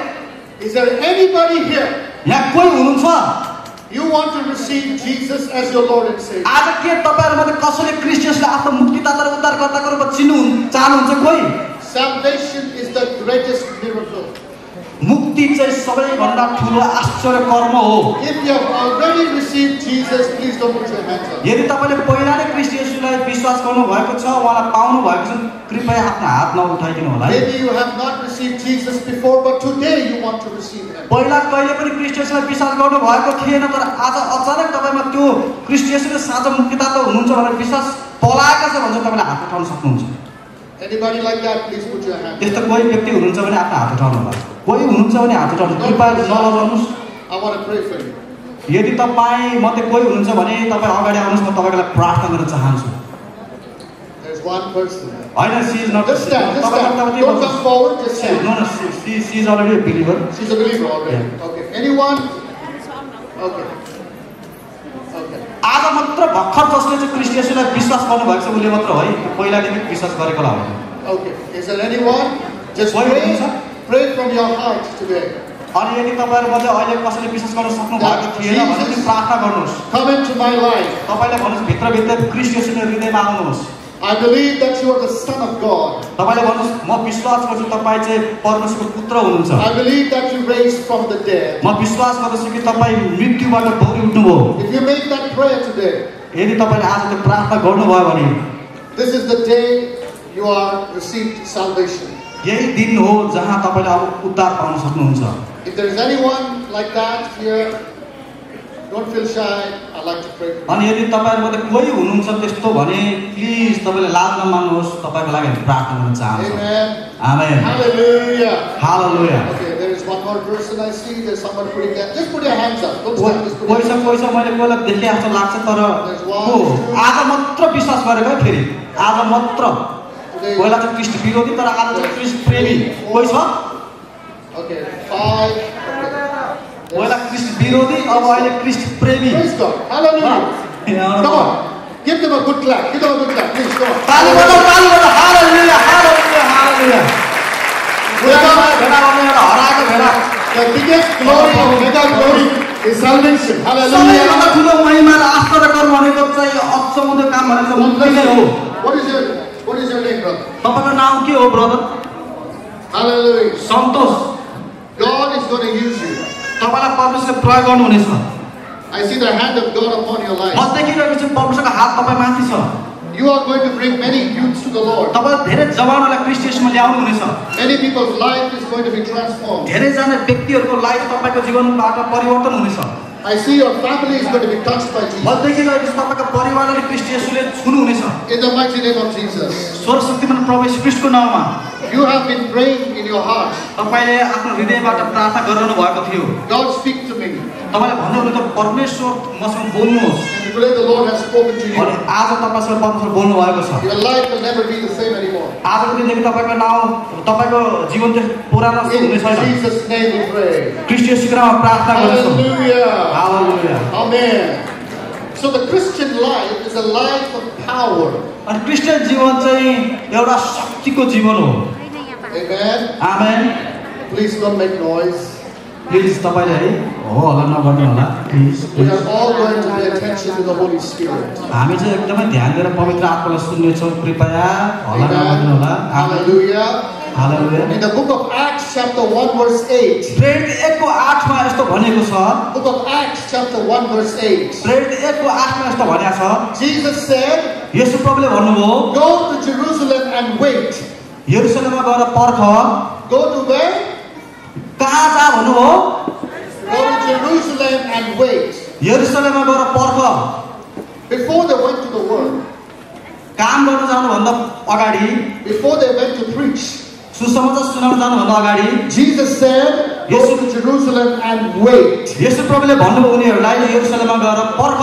is there anybody here? यहाँ कोही हुनुहुन्छ You want to receive Jesus as your Lord and Savior? आज के तपाईँहरूमध्ये कसैले क्रिस्टियसले आफ्नो मुक्तिदाता र उद्धारकर्ताको रूपमा चिन्नु चाहनुहुन्छ कोही Salvation is the greatest miracle. मुक्ति चाहिँ सबैभन्दा ठुलो आश्चर्य कर्म हो. यदि तपाईँले पहिला नै क्रिस्टियसलाई विश्वास गर्नु भएको छ उहाँलाई पाउनु भएको छ कृपया आफ्नो हात नउठाइदिनु होला. पहिला कहिले पनि क्रिस्टियसलाई विश्वास गर्नु भएको थिएन तर आज अचानक तपाईँमा त्यो क्रिस्टियसले साँचो मुक्तिदाता हुनुहुन्छ भनेर विश्वास पलाएको छ भने तपाईँले हात उठाउन सक्नुहुन्छ. त्यस्तो कोही व्यक्ति हुनुहुन्छ भने आफ्नो हात उठाउनु होला कोही हुनुहुन्छ भने हात उठाउनु कृपया for you. यदि तपाईँ मध्ये कोही हुनुहुन्छ भने तपाईँ अगाडि आउनुहोस् म तपाईँको लागि प्रार्थना गर्न चाहन्छु। Not she is already believer. आज मात्र भर्खर जसले चाहिँ क्रिस्टियसलाई विश्वास गर्नुभएको छ उसले मात्र है पहिलादेखि विश्वास गरेको होला। होइन Okay. Is there anyone? Just Why pray. don't you, Pray from your heart today. अनि यदि तपाईँहरूमध्ये अहिले कसैले विश्वास गर्न सक्नु भएको थिएन भने चाहिँ प्रार्थना गर्नुहोस् Come into my life. तपाईँले भन्नुहोस् भित्रभित्र क्रिस्टियसले हृदयमा आउनुहोस् I believe that you are the Son of God. तपाईँले भन्नुहोस् म विश्वास गर्छु तपाईँ चाहिँ परमेश्वरको पुत्र हुनुहुन्छ I believe that you raised from the dead. म विश्वास गर्दछु कि तपाईँ मृत्युबाट बौरी उठ्नुभयो If you make that prayer today, यदि तपाईँले आज त्यो प्रार्थना गर्नुभयो भने this is the day you are received salvation. यही दिन हो जहाँ तपाईँले अब उद्धार पाउन सक्नुहुन्छ If there is anyone like that here, don't feel shy. I'd like to pray. अनि यदि तपाईँहरूमध्ये कोही हुनुहुन्छ त्यस्तो भने प्लिज तपाईँले लाज नमान्नुहोस् तपाईँको लागि प्रार्थना गर्न चाहन्छौँ Amen. Amen Hallelujah. Hallelujah Okay, there is one more person I see. There's someone putting their, just put your hands up. Don't stand. Just put कोही छ कोही छ मैले कोहीलाई देखे जस्तो लाग्छ तर को आज मात्र विश्वास गरेको है फेरि आज मात्र पहिला चाहिँ क्रिस्ट विरोधी तर आज चाहिँ क्रिस्ट प्रेमी कोही छ. पहिला क्रिस्ट विरोधी अब अहिले क्रिस्ट प्रेमी. Hallelujah. Give them a good clap. Give them a good clap. Please, भेला गर्ने एउटा हराएको भेला The biggest glory mega glory is salvation. Hallelujah. What is What is your name, brother? तपाईँको नाम के हो brother Hallelujah. Santosh God is going to use you. तपाईँलाई परमेश्वरले प्रयोग गर्नुहुनेछ I see the hand of God upon your म life. देखिरहेको छु परमेश्वरको हात तपाईँ माथि छ You are going to bring many youths to the Lord. तपाईँ धेरै जवानहरूलाई क्रिस्टियसमा ल्याउनु हुनेछ Many people's life is going to be transformed. धेरैजना व्यक्तिहरूको लाइफ तपाईँको जीवनबाट परिवर्तन हुनेछ I see your family is going to be touched by Jesus. मैले देखिरहेको छु तपाईँको परिवारलाई क्रिस्ट यसुले छुनुहुनेछ In the mighty name of Jesus. स्वर शक्तिमान प्रभु यीशु क्रिस्टको नाउँमा You have been praying in your heart. तपाईँले आफ्नो हृदयबाट प्रार्थना गरिरहनु भएको थियो God speak to me. तपाईँले भन्दै हुनु त परमेश्वर मसँग बोल्नुहोस् today the Lord has spoken to you. आज तपाईँसँग परमेश्वर बोल्नु भएको छ Your life will never be the same anymore. आजको दिनदेखि तपाईँको नाउँ तपाईँको जीवन चाहिँ पुरानो In हुने छैन Jesus' name we pray. नाममा प्रार्थना गर्छौँ Hallelujah. Amen. So the Christian life is a life of power. अनि क्रिस्चियन जीवन चाहिँ एउटा शक्तिको जीवन हो Amen. Amen Please don't make noise. Please तपाईँले है हो होला नगर्नु होला हामी चाहिँ एकदमै ध्यान दिएर पवित्र आत्मालाई सुन्नेछौँ कृपया। होला नगर्नु होला। गएर कहाँ जा भन्नुभयो Go to Jerusalem and wait. यरुसलेममा गएर पर्ख Before they went to the world, काम गर्न जानुभन्दा अगाडि before they went to preach, सुसमाचार सुनाउन जानुभन्दा अगाडि Jesus said, Go to Jerusalem and wait. यसो प्रभुले भन्नुभयो उनीहरूलाई यरुसलेममा गएर पर्ख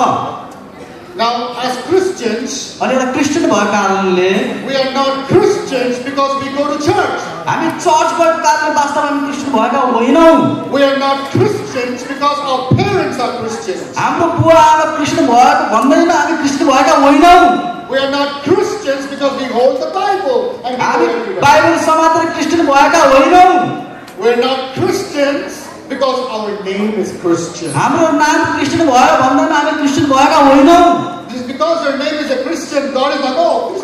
Now, as Christians, अनि एउटा क्रिस्चियन भएको कारणले we are not Christians because we go to church. हामी चर्च गएको कारणले वास्तवमा हामी क्रिस्चियन भएका होइनौँ We are not Christians because our parents are Christians. हाम्रो बुवा आमा क्रिस्चियन भएको भन्दैन हामी क्रिस्चियन भएका होइनौँ We are not Christians because we hold the Bible and we हामी go everywhere. बाइबल समातेर क्रिस्चियन भएका होइनौँ We're not Christians because our name is Christian. हाम्रो नाम क्रिस्चियन भयो भन्दैमा हामी क्रिस्चियन भएका होइनौँ Just because your name is a Christian, God is like, oh,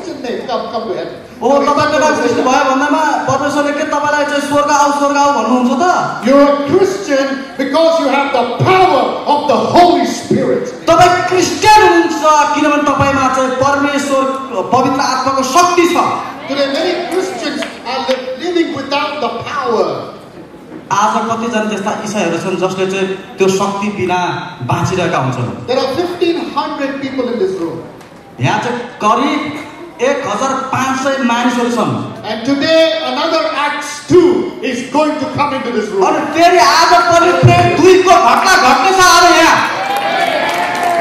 ओ तपाईँको नाम क्रिस्चियन भयो भन्दैमा परमेश्वरले के तपाईँलाई चाहिँ स्वर्ग आऊ स्वर्ग आऊ भन्नुहुन्छ त You're a Christian because you have the power of the Holy Spirit. तपाईँ क्रिस्चियन हुनुहुन्छ किनभने तपाईँमा चाहिँ परमेश्वर पवित्र आत्माको शक्ति छ Today, many Christians are li- living without the power. आज कतिजना त्यस्ता इसाईहरू छन् जसले चाहिँ त्यो शक्ति बिना बाँचिरहेका हुन्छन् There are 1,500 people in this room. यहाँ चाहिँ करिब एक हजार पाँच सय मानिसहरू छन् And today, another Acts 2 is going to come into this room. अनि फेरि आज पनि प्रेम दुईको घटना घट्नेछ आज यहाँ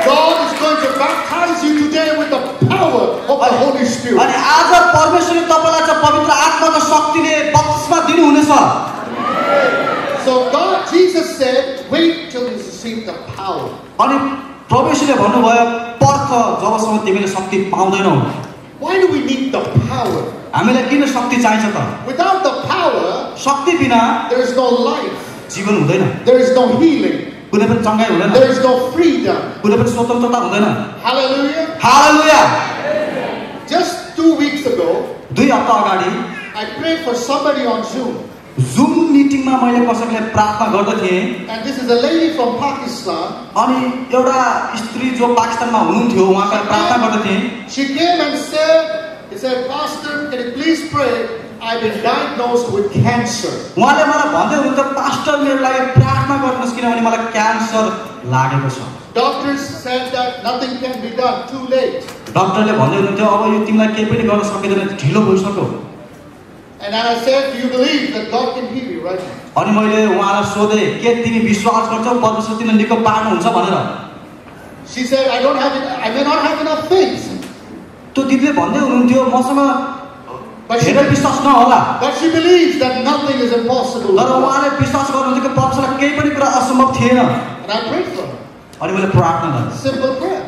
God is going to baptize you today with the power of the Holy Spirit. अनि आज परमेश्वरले तपाईँलाई चाहिँ पवित्र आत्माको शक्तिले बत्तिसमा दिनुहुनेछ So God, Jesus said, wait till you receive the power. अनि परमेश्वरले भन्नुभयो पर्ख जबसम्म तिमीले शक्ति पाउँदैनौ Why do we need the power? हामीलाई किन शक्ति चाहिन्छ त Without the power, शक्ति बिना there is no life, जीवन हुँदैन there is no healing, कुनै पनि चङ्गाइ हुँदैन there is no freedom. कुनै पनि स्वतन्त्रता हुँदैन Hallelujah. हालेलुया Just two weeks ago, दुई हप्ता अगाडि I prayed for somebody on Zoom. Zoom मिटिङमा मैले कसैलाई प्रार्थना गर्दथेँ And this is a lady from Pakistan. अनि एउटा स्त्री जो पाकिस्तानमा हुनुहुन्थ्यो उहाँलाई प्रार्थना गर्दथेँ She came and said, he said, Pastor, can you please pray? I've been diagnosed with cancer. उहाँले मलाई भन्दै हुनुहुन्छ पास्टर मेरो लागि प्रार्थना गर्नुहोस् किनभने मलाई क्यान्सर लागेको छ Doctors said that nothing can be done, too late. डक्टरले भन्दै हुनुहुन्थ्यो अब यो तिमीलाई केही पनि गर्न सकिँदैन ढिलो भइसक्यो And I said, Do you believe that God can heal you right now? अनि मैले उहाँलाई सोधेँ के तिमी विश्वास गर्छौ परमेश्वर तिमीलाई निको पार्नुहुन्छ भनेर She said, I don't have I may not have enough faith. त्यो दिदीले भन्दै हुनुहुन्थ्यो मसँग धेरै विश्वास नहोला but she believes that nothing is impossible. तर. उहाँले विश्वास गर्नुहुन्थ्यो कि परमेश्वरलाई केही पनि कुरा असम्भव थिएन And I prayed for her. अनि मैले प्रार्थना गरेँ Simple prayer.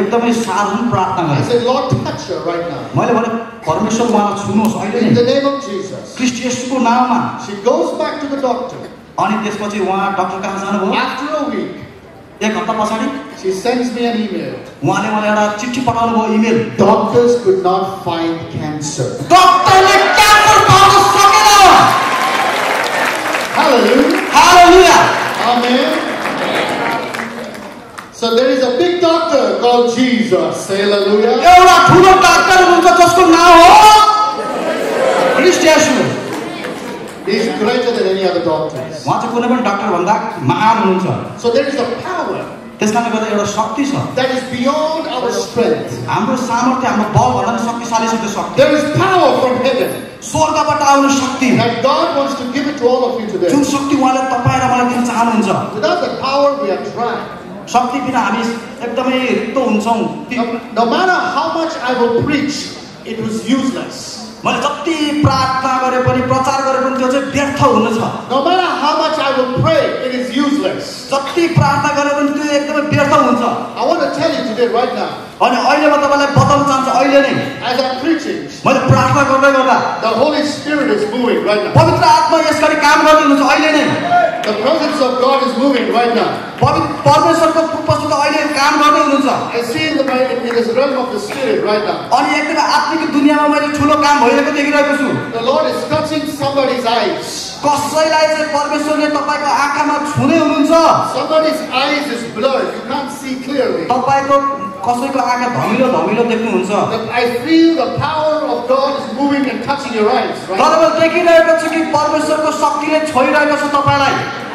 एकदमै साधारण प्रार्थना I गरेँ said, Lord, touch her right now. मैले भने परमेश्वर उहाँलाई छुनुहोस् अहिले In the नै name of Jesus. क्रिस्ट यसुको नाममा She goes back to the doctor. अनि त्यसपछि उहाँ डक्टर कहाँ जानुभयो After a week, एक हप्ता पछाडि she sends me an email. उहाँले मलाई एउटा चिठी पठाउनु भयो email Doctors could not find cancer. डक्टरले क्यान्सर पाउन सकेन Hallelujah. Hallelujah Amen. So there is a big doctor called Jesus. Say hallelujah. एउटा ठुलो डाक्टर हुनुहुन्छ जसको नाम हो Christ Yesu He is greater than any other doctors. उहाँ चाहिँ कुनै पनि डक्टरभन्दा महान हुनुहुन्छ So there is a power त्यस कारणले गर्दा एउटा शक्ति छ that is beyond our strength. हाम्रो सामर्थ्य हाम्रो बलभन्दा पनि शक्तिशाली छ त्यो शक्ति There is power from heaven स्वर्गबाट आउने शक्ति that God wants to give it to all of you जुन today. शक्ति उहाँले तपाईँ र मलाई दिन चाहनुहुन्छ Without the power, we are dry. शक्ति बिना हामी एकदमै रित्तो हुन्छौँ ती- No, no matter how much I will preach, it was useless. मैले जति प्रार्थना गरे पनि प्रचार गरे पनि त्यो चाहिँ व्यर्थ हुनेछ No matter how much I will pray, it is useless. जति प्रार्थना गरे पनि त्यो एकदमै व्यर्थ हुन्छ I want to tell you today, right now, अनि अहिले म तपाईँलाई बताउन चाहन्छु अहिले नै as I'm preaching, मैले प्रार्थना गर्दै गर्दा the Holy Spirit is moving right now. पवित्र आत्मा यस गरी काम गर्दै हुनुहुन्छ अहिले नै The presence of God is moving right now. परमेश्वरको उपस्थिति अहिले काम गर्दै हुनुहुन्छ I see in the in this realm of the Spirit right now. अनि एकदमै आत्मिक दुनियाँमा मैले ठुलो काम भइरहेको देखिरहेको छु The Lord is touching somebody's eyes. कसैलाई चाहिँ परमेश्वरले तपाईँको आँखामा छुँदै हुनुहुन्छ Somebody's eyes is blurred. You can't see clearly. तपाईँको कसैको आँखा धमिलो धमिलो देख्नुहुन्छ? तर देखिरहेको छु कि परमेश्वरको शक्तिले छोइरहेको छ तपाईँलाई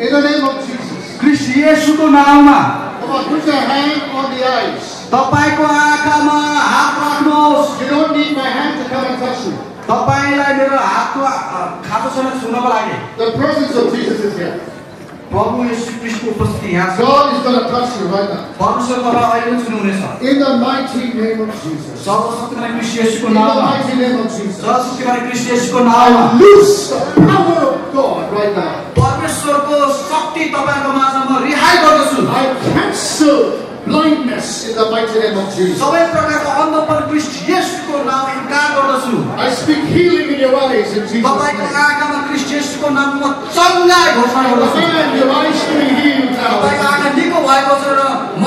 In the name of Jesus. Christ येसुको नाममा Come on, put your hand on the eyes. तपाईँको आँखामा हात राख्नुहोस् You don't need my hand to come and touch you. तपाईँलाई मेरो हातको खाँचोसँग छुनको लागि The presence of Jesus is here. प्रभु यशु क्रिस्टको उपस्थिति यहाँ छ God is going to touch you right now. परमेश्वर तपाईँ अहिले छुनुहुनेछ In the mighty name of Jesus. सर्वशक्तिमान क्रिस्ट येशूको In the नाममा mighty name of Jesus. सर्वशक्तिमान क्रिस्ट येशूको नाममा I loose the power of God right now. परमेश्वरको शक्ति तपाईँहरूको माझमा म रिहाई गर्दछु I cancel blindness in the mighty name of Jesus. सबै प्रकारको अन्धपन क्रिस्ट येशूको नाम इन्कार गर्दछु I speak healing in your eyes in Jesus' तपाईँको. आँखामा क्रिस्ट येशूको नाममा चङ्गाई घोषणा गर्दछु your eyes to be healed तपाईँको now. आँखा निको भएको छ र म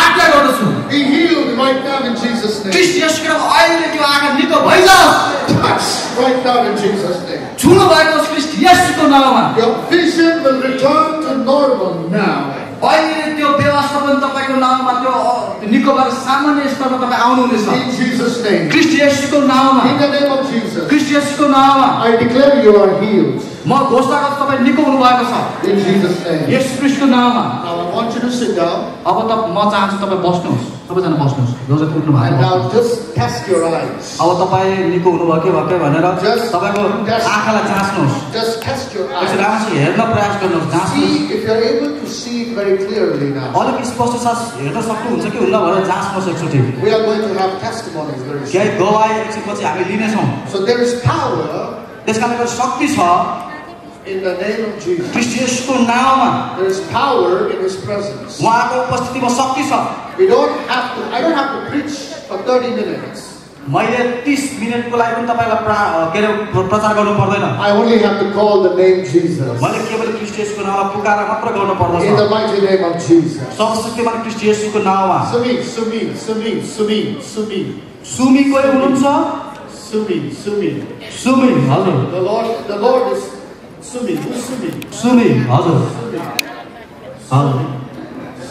आज्ञा गर्दछु Be healed right now in Jesus' name. Christ येशूको नाम अहिले त्यो आँखा निको भइजाओस् Touch right now in Jesus' name. छुनु भएको होस् क्रिस्ट येशूको नाममा Your vision will return to normal now. अहिले त्यो व्यवस्थापन तपाईँको नाममा त्यो अ, त्यो निको भएर सामान्य स्तरमा तपाईँ आउनुहुनेछ In Jesus' name. क्रिस्ट येशूको नाममा In the name of Jesus. Christ येशूको नाममा I declare you are healed. म घोषणा गर्छु तपाईँ निको हुनुभएको छ? In Jesus' name. यस क्रिस्टको नाममा। Now I want you to sit down. अब त म चाहन्छु तपाईँ बस्नुहोस्। सबैजना बस्नुहोस्। जो चाहिँ उठ्नु and भएको now just test your eyes. अब तपाईँ निको हुनुभयो कि भएकै भनेर Just- तपाईँको just- आँखालाई जाँच्नुहोस्। Just test your पछि eyes. राम्रोसँग हेर्न प्रयास गर्नुहोस् जाँच्नुहोस्। See if you're able to see it very clearly now. अलिक स्पष्ट साथ हेर्न सक्नुहुन्छ कि हुन्न भनेर जाँच्नुहोस् एकचोटि। We are going to have testimonies very soon. केही गवाई एकछिनपछि हामी लिनेछौँ। So there is power त्यस कारणले गर्दा शक्ति छ। in the name of Jesus. Christ येशूको नाममा There is power in His presence. उहाँको उपस्थितिमा शक्ति छ We don't have to. I don't have to preach for 30 minutes. मैले तिस मिनटको लागि पनि तपाईँलाई प्रा के अरे प्र- प्रचार गर्नु पर्दैन I only have to call the name Jesus. मैले केवल क्रिस्ट येशूको नाममा पुकाएर मात्र गर्नु In the पर्दछ mighty name of Jesus. सर्वशक्तिमान क्रिस्ट येशूको नाममा Sumi, Sumi, Sumi, Sumi, Sumi, Sumi कोही हुनुहुन्छ Sumi, Sumi. सुमी हजुर The Lord, the Lord is Sumi. Who's Sumi? Sumi हजुर हजुर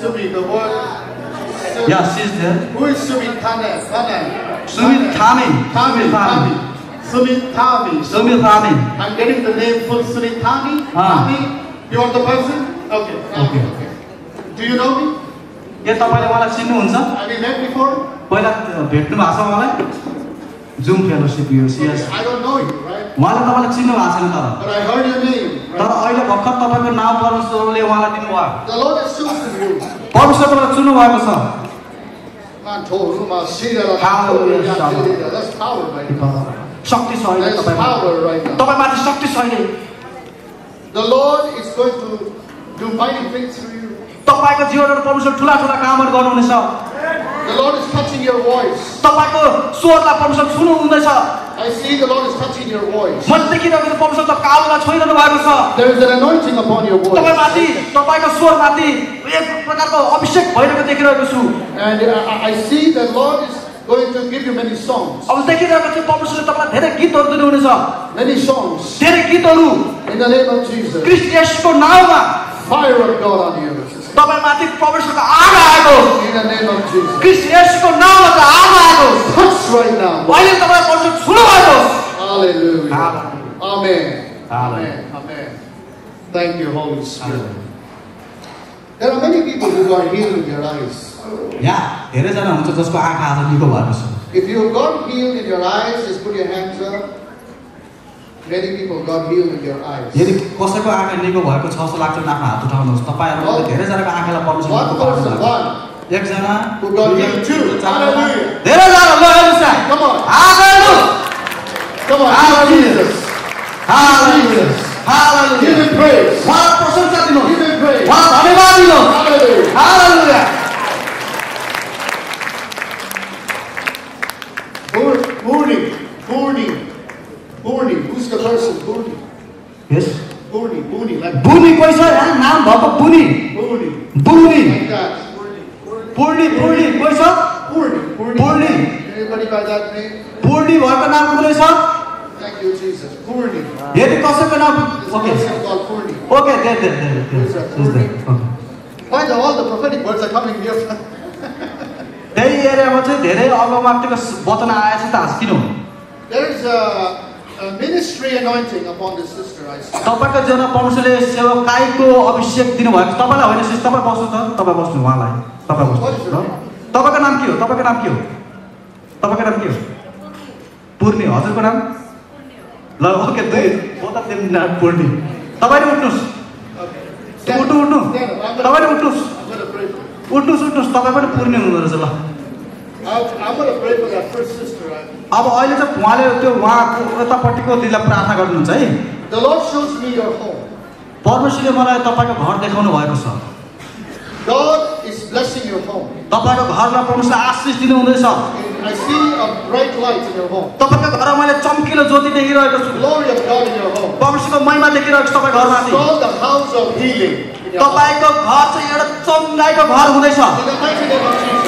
Sumi, the word. Yeah sees there Who is Sumi Tane? Tane. Sumi Thami Tami, Sumi Thami. Sumi Tami. Sumi Thami I'm getting the name full Sumi Tami. Ah. Tami. You are the person? Okay. Okay. okay. Do you know me? के तपाईँले मलाई चिन्नुहुन्छ Have you met before? पहिला भेट्नु भएको छ मलाई Zoom fellowship यो सिएस I don't know you, right? उहाँलाई तपाईँलाई चिन्नु भएको छैन तर तर अहिले भर्खर तपाईँको नाम परमेश्वरले उहाँलाई दिनुभयो। द लॉर्ड भएको छ। शक्ति शक्ति परमेश्वर ठुला ठुला कामहरू गर्नुहुनेछ। The The Lord is touching your voice. तपाईँको स्वरलाई परमेश्वर छुनु हुँदैछ I see the Lord is touching your voice. मैले देखिरहेको छु परमेश्वर त कालोलाई छोइरहनु भएको छ There is an anointing upon your voice. तपाईँमाथि तपाईँको स्वरमाथि एक प्रकारको अभिषेक भइरहेको देखिरहेको छु And uh, I I see the Lord is going to give you many songs. अब देखिरहेको छु परमेश्वरले तपाईँलाई धेरै गीतहरू दिनुहुनेछ Many songs. धेरै गीतहरू In the name of Jesus. Christ येशूको नाउँमा Fire of God on you. तपाईँमाथि परमेश्वरको आग आएको. क्रिस्ट येशूको चाहिँ आग आएको Touch right now. अहिले तपाईँ परमेश्वर छुनु भएको Hallelujah. Amen. Amen. Amen. Thank you, Holy Spirit. There are many people who are healed in their eyes. यहाँ धेरैजना हुन्छ जसको आँखा आज निको भएको छ If you got healed in your eyes, just put your hands up. Many people got healed in your eyes. यदि कसैको आँखा निको भएको छ जस्तो लाग्छ भने आफ्नो हात उठाउनुहोस्। तपाईँहरू धेरैजनाको आँखालाई। एकजना प्रशंसा दिनुहोस् त्यही एरियामा चाहिँ धेरै अब मात्र वचन आएछ तपाईँको जीवनमा परमेश्वरले सेवकाईको अभिषेक दिनुभएको तपाईँ होइन सिस तपाईँ बस्नु त तपाईँ बस्नु उहाँलाई। तपाईँ बस्नु तपाईँको नाम के हो? तपाईँको नाम के हो? तपाईँको नाम के हो? पूर्णी हजुरको नाम? ल ओके दुई। हो त पूर्णी। तपाईँ नै उठ्नुहोस् उठ्नु उठ्नु। Up. Stand up. I'm तपाईँ नै gonna, उठ्नुहोस्. उठ्नुहोस् उठ्नुहोस्। तपाईँ पनि पूर्णी हुनुहुँदो रहेछ ल। अब अहिले चाहिँ उहाँले त्यो उहाँको यतापट्टिको दिदीलाई प्रार्थना गर्नुहुन्छ है। परमेश्वरले मलाई तपाईँको घर देखाउनु भएको छ। तपाईँको घरमा परमेश्वर आशिष दिनुहुँदैछ। तपाईँको घरमा मैले चम्किलो ज्योति देखिरहेको छु। परमेश्वरको महिमा देखिरहेको छु तपाईँको घरमा तपाईँको घर चाहिँ एउटा चङ्गाईको घर हुँदैछ।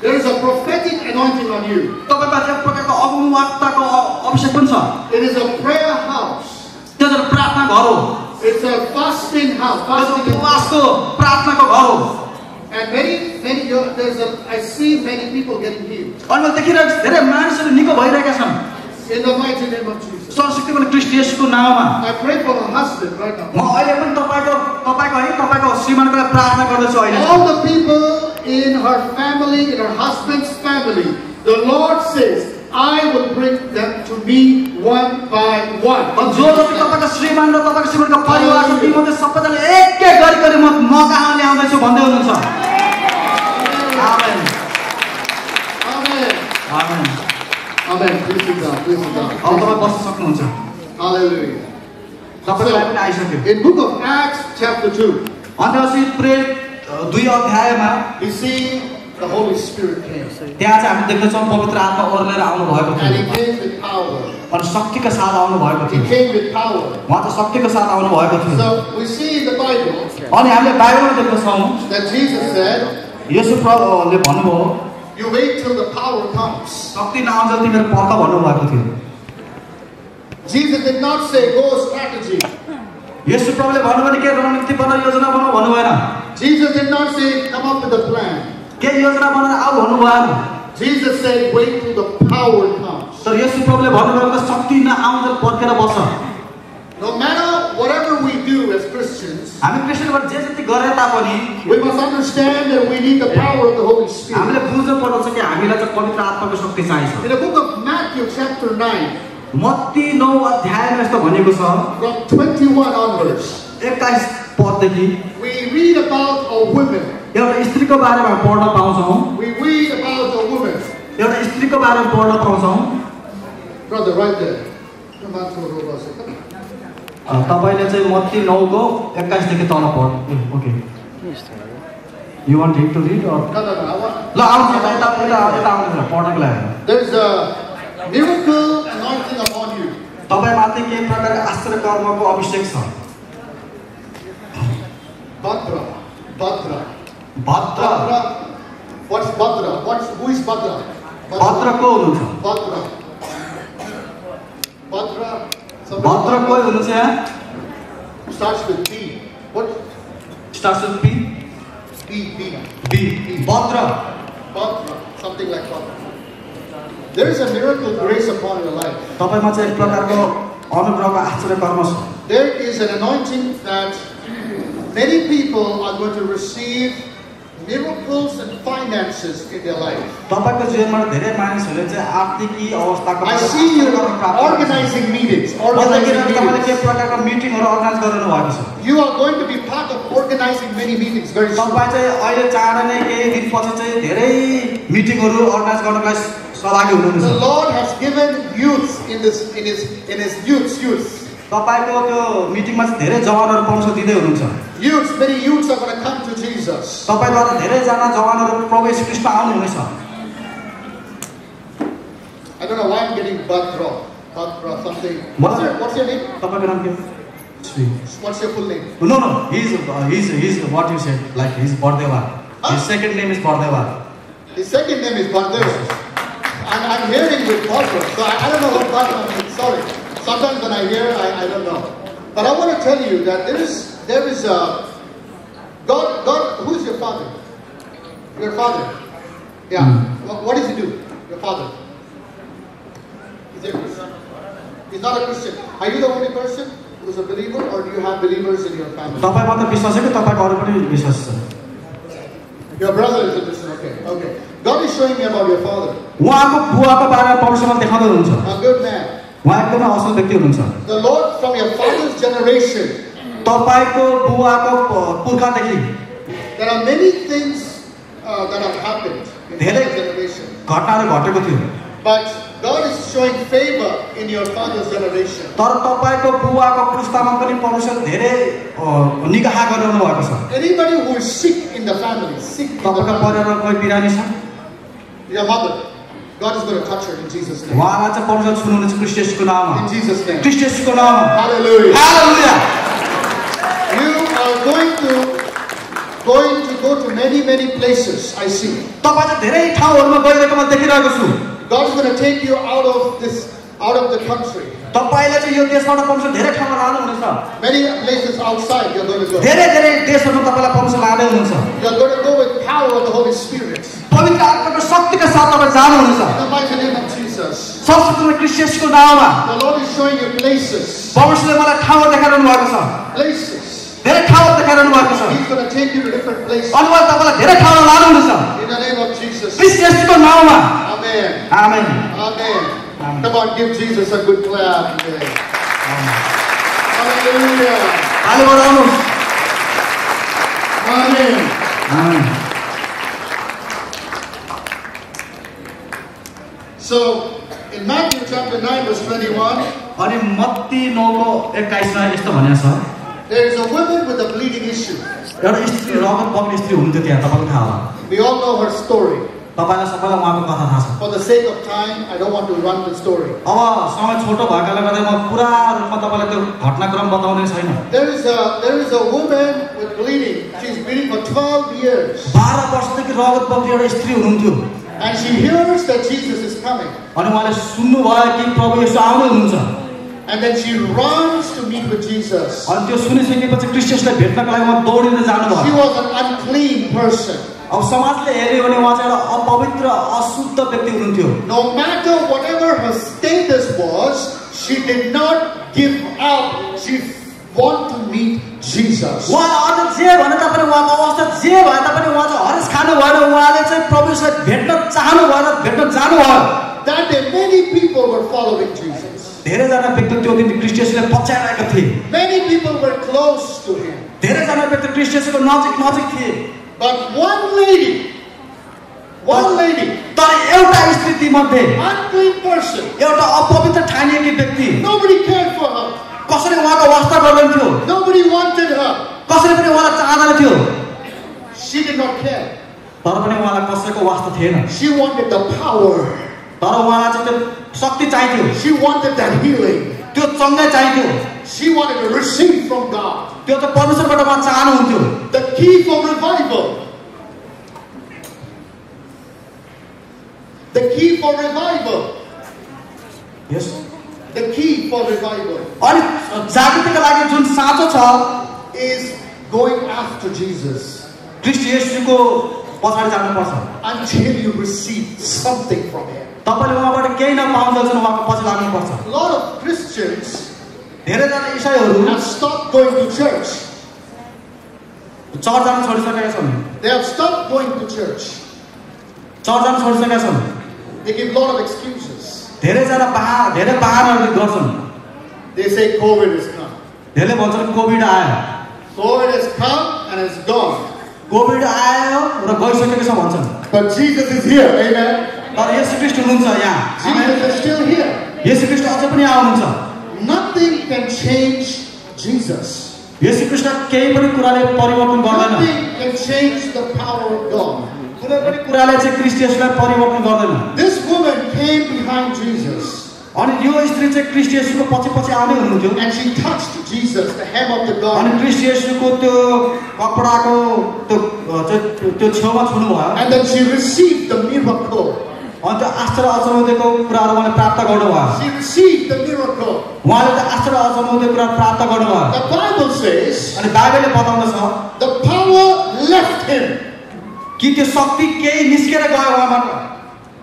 There is a prophetic anointing on you. तपाईँको एक प्रकारको अगमवाक्ताको अ- अभिषेक पनि छ It is a prayer house. त्यो चाहिँ प्रार्थना घर हो It's a fasting house. Fasting. उपवासको प्रार्थनाको घर हो And many many there's a I see many people getting healed अनि देखिरहेको धेरै मानिसहरू निको भइरहेका छन् in the mighty name of Jesus. Christ येशूको नाउँमा I pray for her husband right म now. अहिले पनि तपाईँको तपाईँको है तपाईँको श्रीमानको लागि प्रार्थना गर्दछु अहिले All the people in her family, in her husband's family, the Lord says, I will bring them to me one by one. जो जति तपाईँको श्रीमान र तपाईँको श्रीमानको परिवारको टिमले सबैजना एक एक गरी गरी म म कहाँ ल्याउँदैछु भन्दै हुनुहुन्छ आमेन Amen. आमेन Amen. अब तपाईँ बस्न सक्नुहुन्छ. तपाईँलाई पनि आइसक्यो In book of Acts chapter 2, अन्त्यपछि प्रेम अ, दुई अध्यायमा we see the Holy Spirit came. त्यहाँ चाहिँ हामी देख्दछौँ पवित्र आत्मा ओर्लेर आउनु भएको And he थियो। came with power. अनि शक्तिका साथ आउनु भएको He थियो। came with power. उहाँ त शक्तिको साथ आउनु भएको थियो। So we see in the Bible. अनि हामीले बाइबलमा देख्दछौँ that Jesus said, यसो प्रभुले भन्नुभयो You wait till the power comes. शक्ति नआउँछ तिमीहरू पर्ख भन्नुभएको थियो Jesus did not say, go strategy. यसो प्रभुले भन्नुभयो नि के रणनीति बनाऊ योजना बनाऊ भन्नु भएन Jesus did not say, come up with a plan. के योजना बनाएर आऊ भन्नु भएन Jesus said, wait till the power comes. तर यसो प्रभुले भन्नुभएको शक्ति नआउँदा पर्खेर बस्छ No matter whatever we do as Christians, हामी क्रिस्चियनबाट जे जति गरे तापनि we must understand that we need the power of the Holy Spirit. हामीले बुझ्नु पर्दछ कि हामीलाई चाहिँ पवित्र आत्माको शक्ति चाहिन्छ In the book of Matthew, chapter 9, Matthew नौ अध्यायमा यस्तो भनेको छ from 21 onwards, एक्काइस पददेखि we read about a woman. एउटा स्त्रीको बारेमा पढ्न पाउँछौँ We read about a woman. एउटा स्त्रीको बारेमा पढ्न पाउँछौँ Brother, right there. Come on, throw it तपाईले चाहिँ मत्ती 9 को 21 देखि तल पढ okay you want him to read or ल आउ न भाइ तपाई त आउ त आउ न पढ्नको लागि there's a miracle anointing upon you तपाई माथि के प्रकार आश्चर्य कर्मको अभिषेक छ। पत्र पत्र पत्र व्हाट्स पत्र व्हाट्स हु इज़ पत्र पत्र को हुनुहुन्छ? पत्र पत्र Somebody- भद्र को हुनुहुन्छ यहाँ Starts with B. What? Starts with P B, B. B Bhadra Bhadra. Something like Bhadra. There is a miracle grace upon your life. तपाईँमा चाहिँ एक प्रकारको अनुग्रहको आश्चर्य कर्म छ There is an anointing that many people are going to receive miracles and finances in their life. तपाईँको जीवनमा धेरै मानिसहरूले चाहिँ आर्थिकी अवस्थाको I see you आश्चर्य कर्म प्राप्त गर्नुहुन्छ। organizing meetings. मलाई Organizing किनभने तपाईँले meetings. के प्रकारको मिटिङहरू अर्गनाइज गरिरहनु भएको छ You are going to be part of organizing many meetings very soon. तपाईँ चाहिँ अहिले चाँडै नै केही दिनपछि चाहिँ धेरै मिटिङहरू अर्गनाइज गर्नको लागि सहभागी The हुनुहुन्छ Lord has given youths in this in his in his youths youths. तपाईँको त्यो मिटिङमा चाहिँ धेरै जवानहरू पहुँच दिँदै हुनुहुन्छ Youths, many youths are going to come to Jesus. तपाईँद्वारा धेरैजना जवानहरू प्रभु यीशु ख्रीष्ट आउनुहुनेछ I don't know why I'm getting Bhadra. Bhadra something. What's your, what's your name? तपाईँको नाम के What's your full name? No no his his his what you said like his Bardewa his second name is Bardewa His second name is Bhadra. And I'm hearing with Bhadra. So I, I don't know what Bhadra means. Sorry. Sometimes when I hear, I, I don't know. But I want to tell you that there is there is a God. God. Who is your father? Your father. Yeah. What, what does he do? Your father. Is he a Christian? He's not a Christian. Are you the only person who's a believer, or do you have believers in your family? तपाईँ मात्र विश्वास छ कि तपाईँको अरू पनि विश्वास छ Your brother is a Christian. Okay. Okay. God is showing me about your father. उहाँको बुवाको बारेमा परमेश्वरमा देखाउँदै हुनुहुन्छ A good man. उहाँ एकदमै असल व्यक्ति हुनुहुन्छ। तपाईँको बुवाको पुर्खादेखि धेरै घटनाहरू घटेको थियो। तर तपाईँको बुवाको पुस्तामा पनि परमेश्वर धेरै निगाह गरिरहनु भएको छ? God is going to touch her in Jesus' name. उहाँलाई चाहिँ परमेश्वर छुनुहुनेछ क्रिस्टेसको नाममा In Jesus' name. क्रिस्टेसको नाममा Hallelujah. Hallelujah You are going to going to go to many many places. I see. तपाईँ चाहिँ धेरै ठाउँहरूमा गइरहेको म देखिरहेको छु God is going to take you out of this out of the country. तपाईँले चाहिँ यो देशबाट परमेश्वर धेरै ठाउँमा लानुहुनेछ Many places outside you're going to go. धेरै धेरै देशहरूमा तपाईँलाई परमेश्वर लाँदै हुनुहुन्छ You're going to go with power of the Holy Spirit. पवित्र आत्माको शक्तिका साथ तपाईँ जानुहुनेछ In the mighty name of Jesus. संस्कृतमा क्रिस्टियसको नाउँमा The Lord is showing you places. परमेश्वरले मलाई ठाउँहरू देखाइरहनु भएको छ Places. धेरै ठाउँहरू देखाइरहनु भएको छ He's going to take you to different places. अनि उहाँले तपाईँलाई धेरै ठाउँमा लानुहुनेछ In the name of Jesus. क्रिस्टियसको नाउँमा Amen. Amen Amen. Amen. Come on, give Jesus a good clap today. Hallelujah. ताली बजाउनुहोस् Amen. So, in Matthew chapter 9, verse 21, अनि मत्ती नौको एक्काइसमा यस्तो भनेको छ there is a woman with a bleeding issue. एउटा स्त्री रगत बग्ने स्त्री हुन्थ्यो त्यहाँ तपाईँको थाहा होला We all know her story. तपाईँलाई सबैलाई उहाँको कथा थाहा छ For the sake of time, I don't want to run the story. अब समय छोटो भएकाले गर्दा म पुरा रूपमा तपाईँलाई त्यो घटनाक्रम बताउने छैन There is a there is a woman with bleeding. She's bleeding for 12 years. बाह्र वर्षदेखि रगत बग्ने एउटा स्त्री हुनुहुन्थ्यो And she hears that Jesus is coming. अनि उहाँले सुन्नुभयो कि प्रभु यसो आउँदै हुनुहुन्छ And then she runs to meet with Jesus. अनि त्यो सुनिसकेपछि क्रिस्टियसलाई भेट्नको लागि उहाँ दौडिँदै She जानुभयो was an unclean person. अब समाजले हेऱ्यो भने उहाँ चाहिँ एउटा अपवित्र अशुद्ध व्यक्ति हुनुहुन्थ्यो No matter whatever her status was, she did not give up. She want to meet Jesus. उहाँ अझ जे भने तापनि उहाँको अवस्था जे भए तापनि उहाँ चाहिँ हरेस खानु भएन उहाँले चाहिँ प्रभुलाई भेट्न चाहनु भएन भेट्न जानुभयो That day, many people were following Jesus. धेरैजना व्यक्ति त्यो दिन क्रिस्टियसलाई पछ्याइरहेका थिए Many people were close to him. धेरैजना व्यक्ति क्रिस्टियसको नजिक नजिक थिए But one lady, one lady, तर एउटा स्थिति मध्ये unclean person, एउटा अपवित्र ठानिएकी व्यक्ति nobody cared for her. कसरी उहाँको वास्ता गर्दैन थियो Nobody wanted her. कसरी पनि उहाँलाई चाहँदैन थियो She did not care. तर पनि उहाँलाई कसैको वास्ता थिएन She wanted the power. तर उहाँलाई चाहिँ त्यो शक्ति चाहिन्थ्यो She wanted that healing. त्यो चङ्गै चाहिन्थ्यो She wanted to receive from God. त्यो चाहिँ परमेश्वरबाट उहाँ चाहनुहुन्थ्यो The key for revival. The key for revival. Yes The key for revival अनि जागृतिका लागि जुन साँचो छ is going after Jesus Christ येशूको पछाडि जानुपर्छ until you receive something from Him. तपाईँले उहाँबाट केही नपाउँदैछन् उहाँको पछि लाग्नुपर्छ A lot of Christians धेरैजना इसाईहरू have stopped going to church. Church जान छोडिसकेका छन् They have stopped going to church. Church जान छोडिसकेका छन् They give a lot of excuses. धेरैजना बाहा धेरै बाहनहरू गर्छन् They say COVID has come. धेरैले भन्छन् कोभिड आयो COVID has come and it's gone. Covid आयो र गइसकेको छ भन्छन् But Jesus is here. Amen. तर यसु क्रिस्ट हुनुहुन्छ यहाँ Jesus is still here. यसु क्रिस्ट अझै पनि आउनुहुन्छ Nothing can change Jesus. यसु क्रिस्ट केही पनि कुराले परिवर्तन गर्दैन Nothing can change the power of God. कुनै पनि कुराले चाहिँ क्रिस्ट यसलाई परिवर्तन गर्दैन This woman came behind Jesus अनि यो स्त्री चाहिँ क्रिस्ट येशूको पछि पछि आउँदै हुनुहुन्थ्यो and she touched Jesus, the hem of the अनि garment. क्रिस्ट येशूको त्यो कपडाको त्यो अ, चाहिँ त्यो- त्यो छेउमा छुनुभयो And then she received the miracle. अनि त्यो आश्चर्य अचम्मदेखिको कुराहरू उहाँले प्राप्त गर्नुभयो She received the miracle. उहाँले त्यो आश्चर्य अचम्मदेखि कुरा प्राप्त गर्नुभयो The Bible says अनि बाइबलले बताउँदछ the power left him. कि त्यो शक्ति केही निस्केर गयो उहाँबाट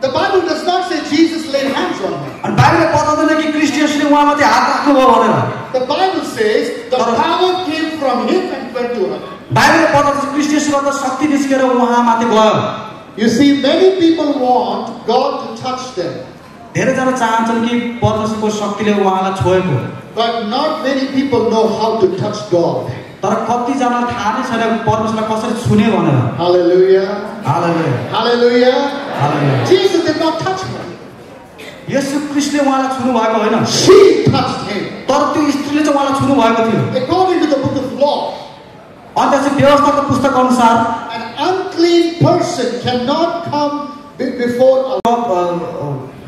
The Bible does not say Jesus laid hands on him. अनि बाइबलले बताउँदैन कि क्रिस्ट येशूले उहाँमाथि हात राख्नुभयो भनेर The Bible says the power came from him and went to her. बाइबलले बताउँछ क्रिस्ट येशूबाट शक्ति निस्केर उहाँमाथि गयो You see, many people want God to touch them, धेरैजना चाहन्छन् कि परमेश्वरको शक्तिले उहाँलाई छोएको but not many people know how to touch God. तर कतिजना थाहा नै छैन परमेश्वरलाई कसरी छुने भनेर Hallelujah. Hallelujah Hallelujah. Hallelujah Jesus did not touch her. यसु क्रिस्टले उहाँलाई छुनु भएको होइन She touched him. तर त्यो स्त्रीले चाहिँ उहाँलाई छुनु भएको थियो According to the book of law, अन्त चाहिँ व्यवस्थाको पुस्तक अनुसार an unclean person cannot come be- before uh, uh,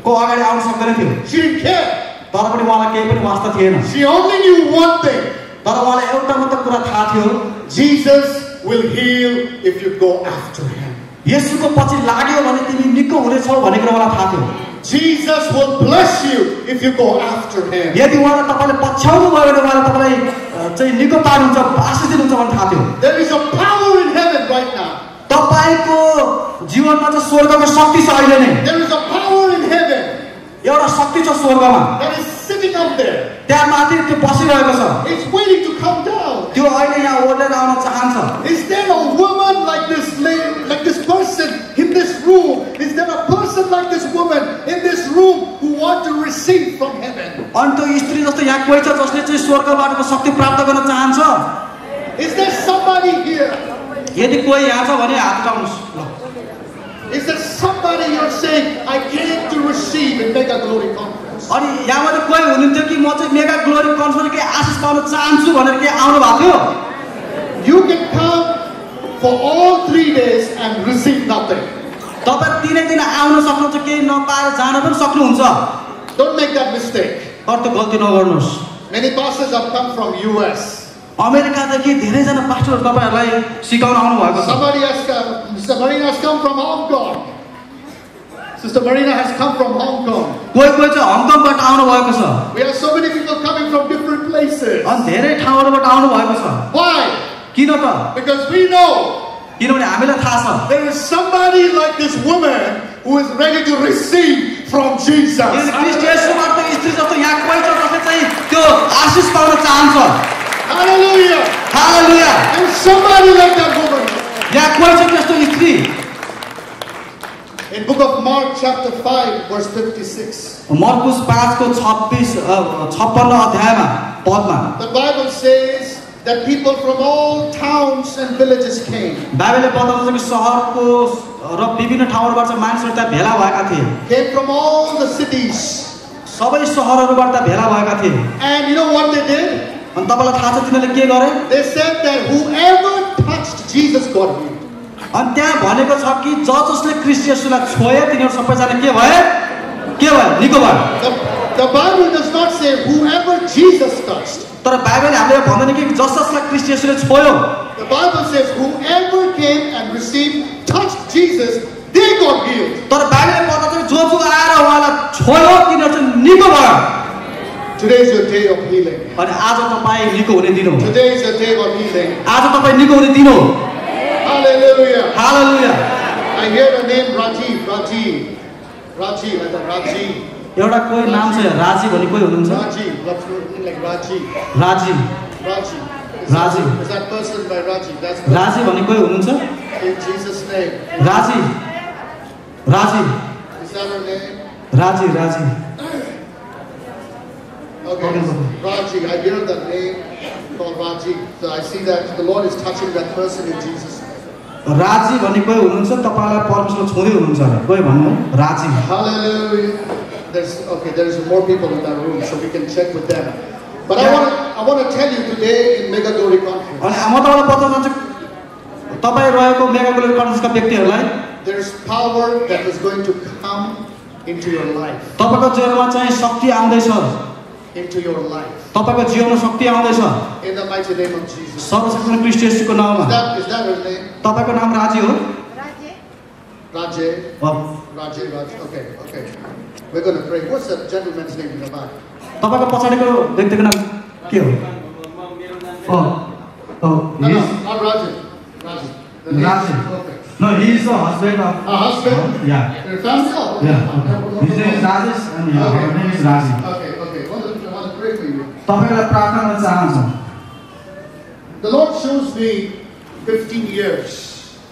को अगाडि आउन सक्दैन थियो She didn't care. तर पनि उहाँलाई केही पनि वास्ता थिएन She only knew one thing तर उहाँलाई एउटा मात्र कुरा थाहा थियो Jesus will heal if you go after him. यसुको पछि लाग्यो भने तिमी निको हुनेछौ भन्ने कुरा उहाँलाई थाहा थियो Jesus will bless you if you go after him. यदि उहाँलाई तपाईँले पछ्याउनु भयो भने उहाँले तपाईँलाई चाहिँ निको पार्नुहुन्छ आशिष दिनुहुन्छ भन्ने थाहा थियो There is a power in heaven right now. तपाईँको जीवनमा चाहिँ स्वर्गको शक्ति छ अहिले नै There is a एउटा शक्ति छ स्वर्गमा that is sitting up there. त्यहाँ माथि त्यो बसिरहेको छ It's waiting to come down. त्यो अहिले यहाँ ओर्लेर आउन चाहन्छ Is there a woman like this lady, like this person in this room? Is there a person like this woman in this room who want to receive from heaven? अनि त्यो स्त्री जस्तो यहाँ कोही छ जसले चाहिँ स्वर्गबाटको शक्ति प्राप्त गर्न चाहन्छ Is there somebody here? यदि कोही यहाँ छ भने हात उठाउनुहोस् ल Is there somebody you're saying, I came to receive in Mega Glory Conference? अनि यहाँबाट कोही हुनुहुन्थ्यो कि म चाहिँ मेगा ग्लोरी कन्फरेन्स केही आशिष पाउन चाहन्छु भनेर के आउनु भएको थियो You can come for all three days and receive nothing. तपाईँ तिनै दिन आउन सक्नुहुन्छ केही नपाएर जान पनि सक्नुहुन्छ Don't make that mistake. तर त्यो गल्ती नगर्नुहोस् Many pastors have come from US. अमेरिकादेखि धेरैजना पास्टरहरू तपाईँहरूलाई सिकाउन आउनु भएको छ Somebody has come, somebody has come from Hong Kong. Sister Marina has come from Hong Kong. कोही कोही चाहिँ हङकङबाट आउनु भएको छ We have so many people coming from different places. अनि धेरै ठाउँहरूबाट आउनु भएको छ Why? किन त Because we know किनभने हामीलाई थाहा छ there is somebody like this woman who is ready to receive from Jesus. किनभने क्रिस्ट येशूबाट त स्त्री जस्तो यहाँ कोही छ जसले चाहिँ त्यो आशिष पाउन चाहन्छ Hallelujah. Hallelujah There is somebody like that woman. यहाँ कोही छ त्यस्तो स्त्री In book of Mark chapter 5 verse 56. मर्कुस पाँचको छब्बिस छप्पन्न अध्यायमा पदमा The Bible says that people from all towns and villages came. बाइबलले बताउँछ कि सहरको र विभिन्न ठाउँहरूबाट चाहिँ मानिसहरू त्यहाँ भेला भएका थिए Came from all the cities. सबै सहरहरूबाट त्यहाँ भेला भएका थिए And you know what they did? अनि तपाईँलाई थाहा छ तिनीहरूले के गरे? अनि त्यहाँ भनेको छ कि ज जसले क्रिस्टियसलाई छोयो तिनीहरू सबैजना के भए? के भयो निको भयो तर बाइबल हामीले भन्दैन कि जस जसलाई क्रिस्टियसले छोयो। तर बाइबल पर्दा चाहिँ जो जो आएर उहाँलाई छोयो तिनीहरू चाहिँ निको भयो। Today is your day of healing. अनि आज तपाईँ निको हुने दिन हो Today is your day of healing. आज तपाईँ निको हुने दिन हो Hallelujah. Hallelujah I hear the name Rajiv, Rajiv. Rajiv, like that, Rajiv. एउटा कोही नाम छ राजी भन्ने कोही हुनुहुन्छ Rajiv, looks like Rajiv. राजी Rajiv. Is Rajiv. That, is that person by Okay. Raji, I hear the name called Raji. So I see that the Lord is touching that person in Jesus' name. राजी भन्ने कोही हुनुहुन्छ तपाईँलाई परमेश्वर छुँदै हुनुहुन्छ कोही भन्नु राजी Hallelujah. There's okay. There's more people in that room, so we can check with them. But I Yeah. want I want to tell you today in Megadori conference, अनि म तपाईँलाई बताउन चाहन्छु तपाईँ रहेको मेगाकुलर कन्फरेन्सका व्यक्तिहरूलाई there's power that is going to come into your life, तपाईँको जीवनमा चाहिँ शक्ति आउँदैछ into your life, तपाईँको जीवनमा शक्ति आउँदैछ in the mighty name of Jesus. सर्वशक्ति Christ येशूको नाउँमा Is that is that her name? तपाईँको नाम राजी हो Rajay. अब Rajay, Raj. Okay, okay. We're going to pray. What's that gentleman's name in the back? तपाईँको पछाडिको व्यक्तिको नाम के हो अँ, अँ, No, he no, is- not Rajay. Rajay. The name- Rajay. Okay. No, he is the husband of A husband? Yeah. Your family? Oh, okay. Yeah, okay. His name is Rajesh and yeah, her name is Raji. Okay, तपाईँलाई प्रार्थना गर्न चाहन्छौँ The Lord shows me 15 years.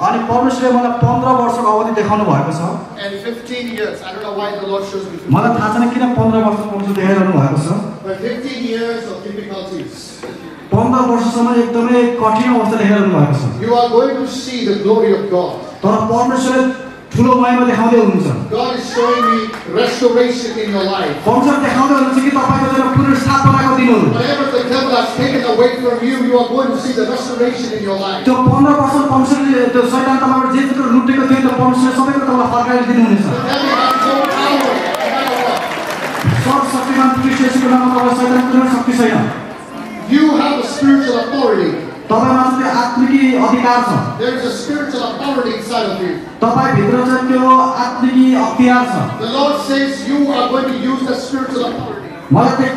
अनि परमेश्वरले मलाई पन्ध्र वर्षको अवधि देखाउनु भएको छ And 15 years, I don't know why the Lord shows me 15 मलाई थाहा छैन किन पन्ध्र वर्षको परमेश्वर देखाइरहनु भएको छ But 15 years of difficulties. पन्ध्र वर्षसम्म एकदमै कठिन अवस्था देखाइरहनु भएको छ. तर परमेश्वरले ठुलो महिमा देखाउँदै हुनुहुन्छ God is showing me restoration in your life. परमेश्वर देखाउँदै हुनुहुन्छ कि तपाईँको जुन पुनर्स्थापनाको दिनहरू Whatever the devil has taken away from you, you are going to see the restoration in your life. त्यो पन्ध्र वर्ष परमेश्वरले त्यो शैतान तपाईँबाट जे कुरो लुटेको थियो त्यो परमेश्वरले सबै कुरो तपाईँलाई फर्काएर दिनुहुनेछ The devil has no power, no matter what. सब शक्तिमान कृष्ण येशूको नाममा तपाईँ शैतान कुनै शक्ति छैन You have a spiritual authority. तपाईँमा चाहिँ त्यो आत्मिकी अधिकार छ There is a spiritual authority inside of you. तपाईँभित्र चाहिँ त्यो आत्मिकी अख्तियार छ The Lord says you are going to use that spiritual authority. मलाई त्यो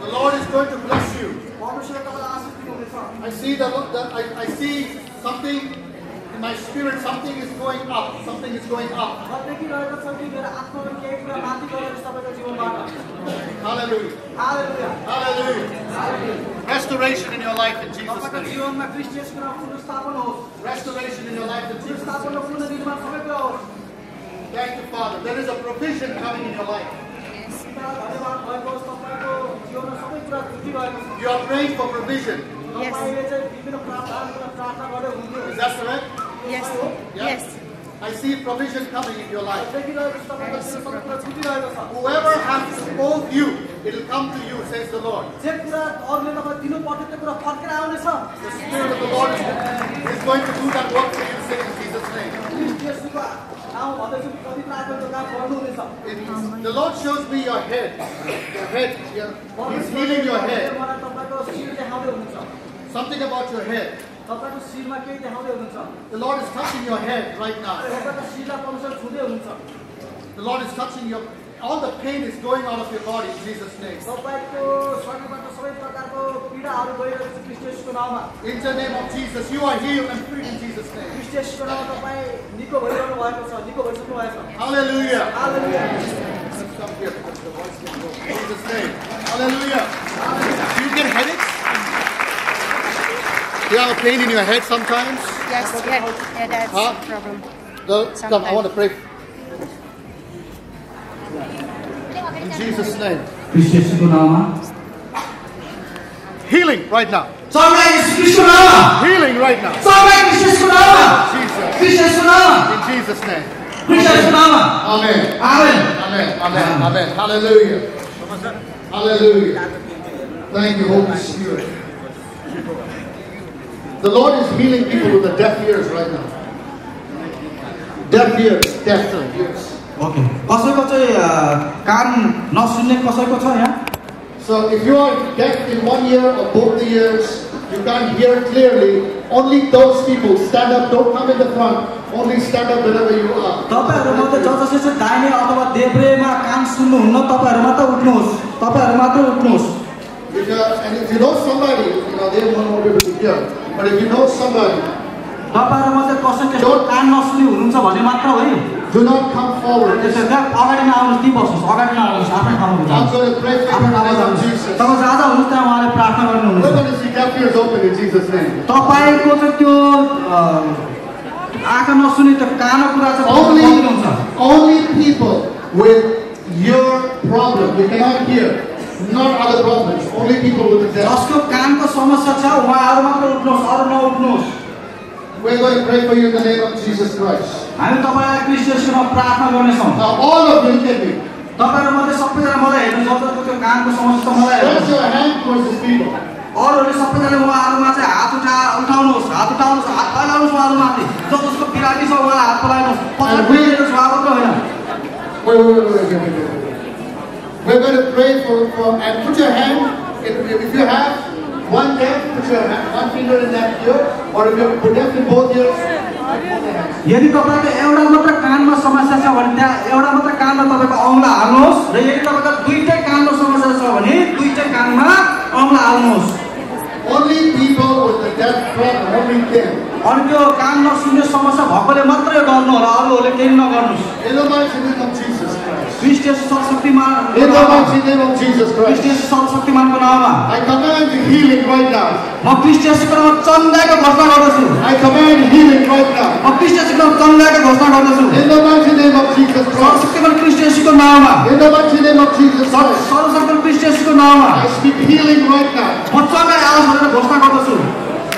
The Lord is going to bless you. I see the, the I, I see something in my spirit, something is going up. Something is going up. Hallelujah. Hallelujah. Hallelujah. Restoration in your life in Jesus' name. Restoration in your life in Jesus' name. Thank you, Father. There is a provision coming in your life. You are praying for provision. Yes. Is that correct? Yes. Yes. I see provision coming in your life. Whoever has owed you, it'll come to you, says the Lord. The Spirit of the Lord is going to do that work for you, in Jesus' name. It, the Lord shows me your head. Your head. He's healing your head. Something about your head. The Lord is touching your head right now. The Lord is touching your all the pain is going out of your body in Jesus' name. In the name of Jesus, you are healed and free in Jesus' name. Hallelujah. Hallelujah. Jesus' name. Hallelujah. You get headaches? You have a pain in your head sometimes? Yes, yeah, yeah that's huh? the problem. No, come, I want to pray. In Jesus' name. Healing right now. Healing right now. Jesus. In Jesus' name. Amen. Amen. Amen. Amen. Amen. Hallelujah. Hallelujah. Thank you, Holy Spirit. The Lord is healing people with the deaf ears right now. Deaf ears, deaf ears. Okay कसैको चाहिँ कान नसुन्ने कसैको छ यहाँ So if you are deaf in one ear or both the ears, you can't hear clearly, only those people stand up, don't come in the front, only stand up wherever you are. तपाईँहरू मात्रै जसले चाहिँ दाहिने अथवा देब्रेमा कान सुन्नुहुन्न तपाईँहरू मात्र उठ्नुहोस् तपाईँहरू मात्र उठ्नुहोस् If you are, and if you know somebody, you know, they won't be able to hear. But if you know somebody, तपाईँहरू मात्रै कसै त्यस्तो कान नसुन्ने हुनुहुन्छ भने मात्र है do not come forward. त्यसो भए अगाडि नआउनुहोस् ती बस्नुहोस् अगाडि नआउनुहोस् आफ्नै ठाउँमा you आफ्नो ठाउँमा Jesus. तपाईँ जहाँ जहाँ हुनुहुन्छ त्यहाँ उहाँले प्रार्थना गर्नुहुनेछ. तपाईँको चाहिँ त्यो आँखा नसुन्ने त्यो कानो कुरा चाहिँ only people with your problem, you cannot hear, not other problems, only people with the. जसको कानको समस्या छ उहाँहरू मात्र उठ्नुहोस् अरू नउठ्नुहोस् We're going to pray for you in the name of Jesus Christ. हामी तपाईँलाई प्रार्थना गर्नेछौँ Now, all of you, at me. तपाईँहरू मात्रै सबैजना मलाई हेर्नु जसको त्यो समस्या मलाई हेर्नुहोस् your hand towards these people. अरूहरूले सबैजना उहाँहरूमा चाहिँ हात उठा उठाउनुहोस् हात उठाउनुहोस् हात फैलाउनुहोस् उहाँहरूमाथि जो जसको बिरामी छ उहाँलाई हात फैलाउनुहोस् पछाडि होइन Wait, wait, wait, wait, wait, wait, wait. We're going to pray for, for and put your hand, if, if you have one deaf, put your hand, one finger in that ear, or if you're deaf in both ears, यदि तपाईँको एउटा मात्र कानमा समस्या छ भने त्यहाँ एउटा मात्र कानमा तपाईँको औँला हाल्नुहोस् र यदि तपाईँको दुइटै कानमा समस्या छ भने दुइटै कानमा औँला हाल्नुहोस् only people with the only them. अनि त्यो कान नसुन्ने समस्या भएकोले मात्रै गर्नु होला अरूहरूले केही नगर्नुहोस् Jesus Christ. सर्वशक्तिमान In the mighty name of Jesus Christ. I command healing right now. म क्रिस्टियसको नाउँमा चन्दाको घोषणा गर्दछु I command healing right now. म क्रिस्टियसको नाउँमा चन्दाको घोषणा गर्दछु In the mighty name of Jesus Christ. सर्वशक्तिमान In the mighty name of Jesus Christ. सर्वशक्तिमान I speak healing right now. म घोषणा गर्दछु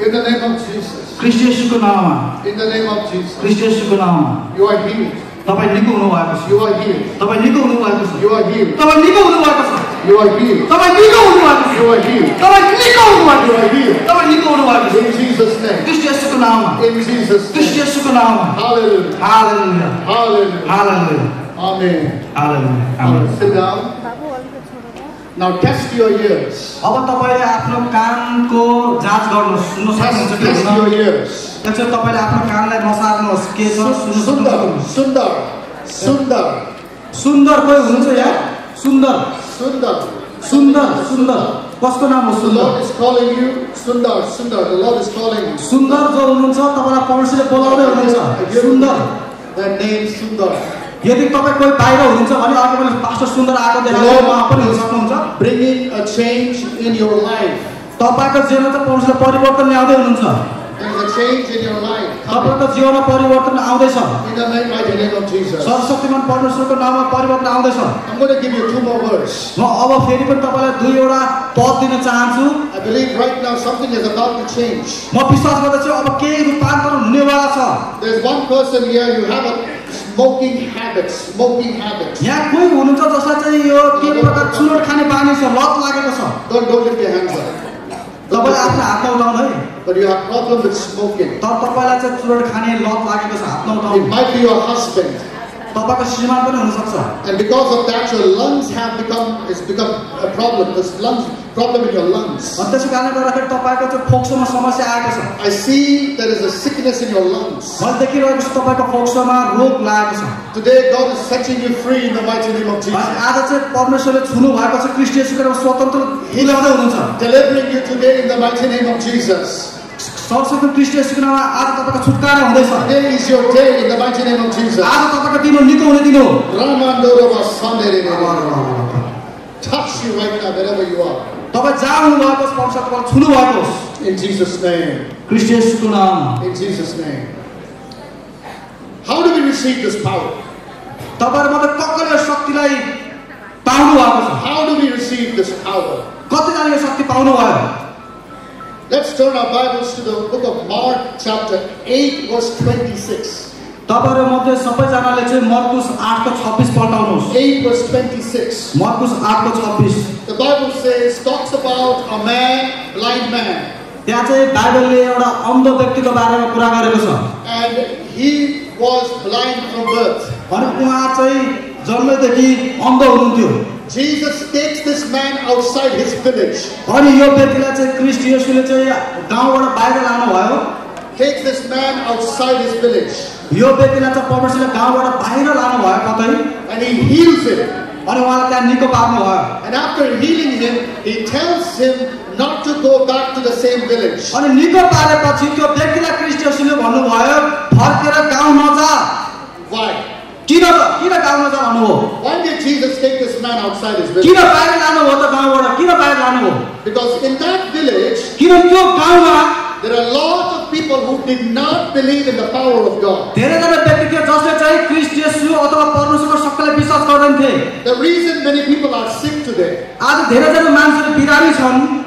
In the name of Jesus. क्रिस्टियसको नाउँमा In the name of Jesus. क्रिस्टियसको नाउँमा You are healed. तपाईँ निको हुनु भएको छ You are healed. तपाईँ निको हुनु भएको छ You are healed. तपाईँ निको हुनु भएको छ You are healed. तपाईँ निको हुनु भएको छ You are healed. तपाईँ निको हुनु भएको You छ are healed. तपाईँ निको हुनु भएको छ In Jesus' name. क्रिस्टियसको नाउँमा In Jesus' name. क्रिस्टियसको नाउँमा Hallelujah. Hallelujah Hallelujah. Hallelujah Amen. Hallelujah All amen. right, sit down. Now test your ears. अब तपाईँले आफ्नो कानको जाँच गर्नुहोस् सुन्न सक्नुहुन्छ कि test your ears. एकचोटि तपाईँले आफ्नो कानलाई नसार्नुहोस् के छ सक्नुहुन्छ Sundar, Sundar, सुन्दर कोही हुनुहुन्छ यहाँ सुन्दर Sundar. सुन्दर सुन्दर कसको नाम हो सुन्दर calling you. सुन्दर जो हुनुहुन्छ तपाईँलाई परमेश्वरले बोलाउँदै हुनुहुन्छ सुन्दर The name Sundar. यदि तपाईँ कोही बाहिर हुनुहुन्छ भने अघि मैले पास्टर सुन्दर आएको उहाँ पनि हुन सक्नुहुन्छ. तपाईँको जीवनमा चाहिँ परमेश्वरले परिवर्तन ल्याउँदै हुनुहुन्छ। There is a change in your life. coming. तपाईँको जीवनमा परिवर्तन आउँदैछ. सरस्वतीमान परमेश्वरको नाममा परिवर्तन आउँदैछ I'm going to give you two more words. म अब फेरि पनि तपाईँलाई दुईवटा पद दिन चाहन्छु I believe right now something is about to change. म विश्वास गर्दछु अब केही रूपान्तरण हुनेवाला छ There's one person here, you have a smoking habit, smoking habit. यहाँ कोही हुनुहुन्छ जसलाई चाहिँ यो के प्रकार चुरोट खाने बानी छ लत लागेको छ Don't, don't lift your hands up. तपाईँले आफ्नो हात नउठाउनु है But you have problem with smoking. तपाईँलाई चाहिँ चुरोट खाने लत लागेको छ हात It नउठाउनु might be your husband. तपाईँको श्रीमान पनि हुनसक्छ And because of that, your lungs have become, it's become a problem. There's lungs, problem in your lungs. अनि त्यसो कारणले गर्दाखेरि तपाईँको चाहिँ फोक्सोमा समस्या आएको छ I see there is a sickness in your lungs. मैले देखिरहेको छु तपाईँको फोक्सोमा रोग लागेको छ Today, God is setting you free in the mighty name of अनि Jesus. आज चाहिँ परमेश्वरले छुनु भएको छ क्रिस्टियन सुकेर स्वतन्त्र हिलाउँदै हुनुहुन्छ Delivering you today in the mighty name of Jesus. सत्सत दृष्टि सुनामा आज तपाईँको छुटकारा हुँदैछ। Day is your day in the mighty name of Jesus आज तपाईँको दिन निको हुने दिन हो। रामान्दोरोम सन्डेरे नेवारा touch you right now there ever you are तपाई जहाँ हुनुहुन्छ भएको छ परमेश्वर तपाईँ छुनु भएको छ in Jesus name Christ in Jesus name how do we receive this power तपाईहरुमा त कक्कले शक्तिलाई पाउनु भएको छ। How do we receive this power कतिजनाले शक्ति पाउनु भयो? Let's turn our Bibles to the book of Mark, chapter 8, verse 26. तपाईँहरू मध्ये सबैजनाले चाहिँ मर्कुस आठको छब्बिस पल्टाउनुहोस् 8, verse 26. मर्कुस आठको छब्बिस The Bible says, talks about a man, blind man, त्यहाँ चाहिँ बाइबलले एउटा अन्ध व्यक्तिको बारेमा कुरा गरेको छ and he was blind from birth. उहाँ चाहिँ जन्मैदेखि अन्ध हुनुहुन्थ्यो Jesus takes this man outside his village, अनि यो व्यक्तिलाई चाहिँ क्रिस्ट येशूले चाहिँ गाउँबाट बाहिर लानुभयो takes this man outside his village, यो व्यक्तिलाई चाहिँ परमेश्वरले गाउँबाट बाहिर लानुभयो कतै and he heals him. अनि उहाँलाई त्यहाँ निको पार्नुभयो And after healing him, he tells him not to go back to the same village. अनि निको पारेपछि त्यो व्यक्तिलाई क्रिस्ट येशूले भन्नुभयो फर्केर गाउँ नजा Why? किन किन गाउँ नजा भन्नुभयो Why did Jesus take this man outside his किन village? बाहिर लानुभयो त गाउँबाट किन बाहिर लानुभयो Because in that village, किन त्यो गाउँमा there are lots of people who did not believe in the power of God. The reason many people are sick today.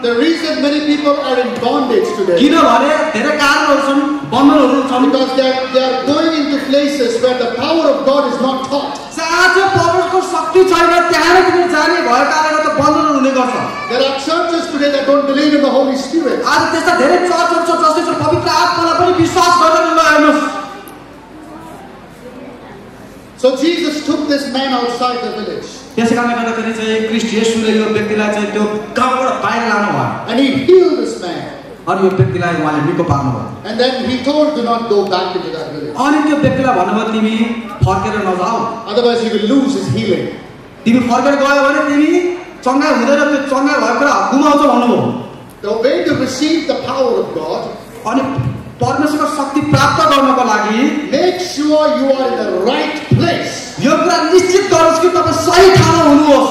The reason many people are in bondage today. Because they are, they are going into places where the power of God is not taught. जहाँ चाहिँ परमेश्वरको शक्ति छैन त्यहाँ नै तिमीले जाने भएको कारणले त बन्धनहरू हुने गर्छ There are churches today that don't believe in the Holy Spirit. आज त्यस्ता धेरै चर्चहरू छ जसले चाहिँ पवित्र आत्मालाई पनि विश्वास गर्दैन ल हेर्नुहोस् So Jesus took this man outside the village त्यसै कारणले गर्दाखेरि चाहिँ क्रिस्ट येशूले यो व्यक्तिलाई चाहिँ त्यो गाउँबाट बाहिर लानुभयो and he healed this man. अनि यो व्यक्तिलाई उहाँले निको पार्नुभयो। अनि त्यो व्यक्तिलाई भन्नुभयो तिमी फर्केर नजाऊ। तिमी फर्केर गयो भने तिमी चङ्गा हुँदैन चङ्गा भएर गुमाउँछ भन्नुभयो। परमेश्वरको शक्ति प्राप्त गर्नको लागि यो कुरा निश्चित गर्नुहोस् कि तपाईँ सही ठाउँमा हुनुहोस्।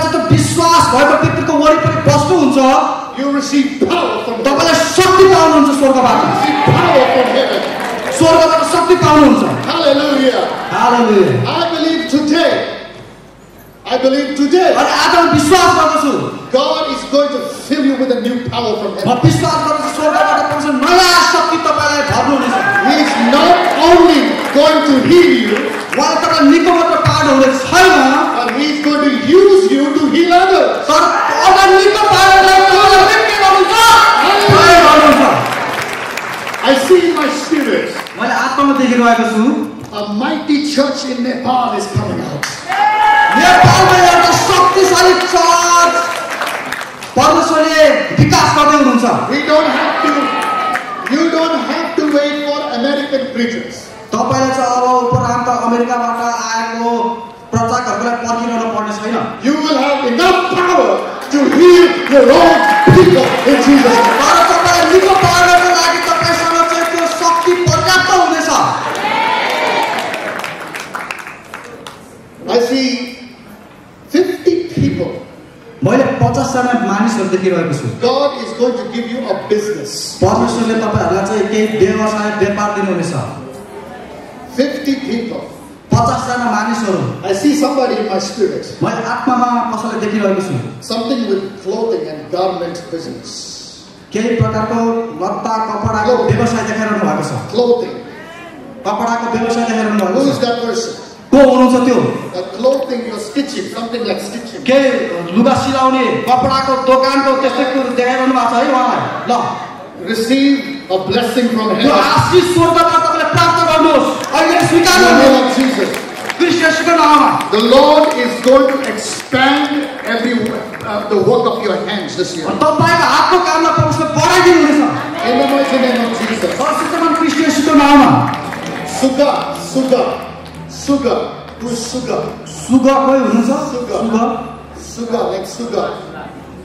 विश्वास भएको व्यक्तिको वरिपरि from God. तपाईँलाई शक्ति पाउनुहुन्छ स्वर्गबाट. स्वर्गबाट शक्ति पाउनुहुन्छ I believe today, God is going to fill you with a new power from heaven. He is not only going to heal you, He is going to use you to heal others. तर तपाईँलाई गर्नुहुन्छ प्रयोग गर्नुहुन्छ I see in my spirit मैले आत्मामा देखिरहेको छु a mighty church in Nepal is coming out. नेपालमा एउटा शक्तिशाली चर्च परमेश्वरले विकास गर्दै हुनुहुन्छ We don't have to, you don't have to wait for American preachers. तपाईँले चाहिँ अब उपरान्त अमेरिकाबाट आएको पर्खिरहनु पर्ने छैन You will have enough power to heal your own people in Jesus'. तर तपाईँलाई निको पार्नको लागि तपाईँसँग चाहिँ त्यो शक्ति पर्याप्त हुनेछ I see 50 people. मैले पचासजना मानिसहरू देखिरहेको छु God is going to give you a business. परमेश्वरले तपाईँहरूलाई चाहिँ केही व्यवसाय व्यापार दिनुहुनेछ 50 people. पचासजना मानिसहरू। I see somebody my spirit मैले आत्मामा कसैलाई देखिरहेको छु। Something with clothing and garment business केही प्रकारको लत्ता कपडाको व्यवसाय देखाइरहनु भएको छ। क्लोथिङ कपडाको व्यवसाय देखाइरहनु भएको छ। को हुनुहुन्छ त्यो? क्लोथिङ यो स्टिचिङ समथिङ लाइक स्टिचिङ के लुगा सिलाउने कपडाको दोकानको त्यस्तै कुरो देखाइरहनु भएको छ है उहाँलाई? ल। Receive a blessing from heaven आशिष स्वर्गबाट तपाईले प्राप्त The Lord is going to expand every uh, the work of your hands this year. In the name of Jesus. Suga, suga, suga, who is suga? Suga, suga? Suga, suga, like suga.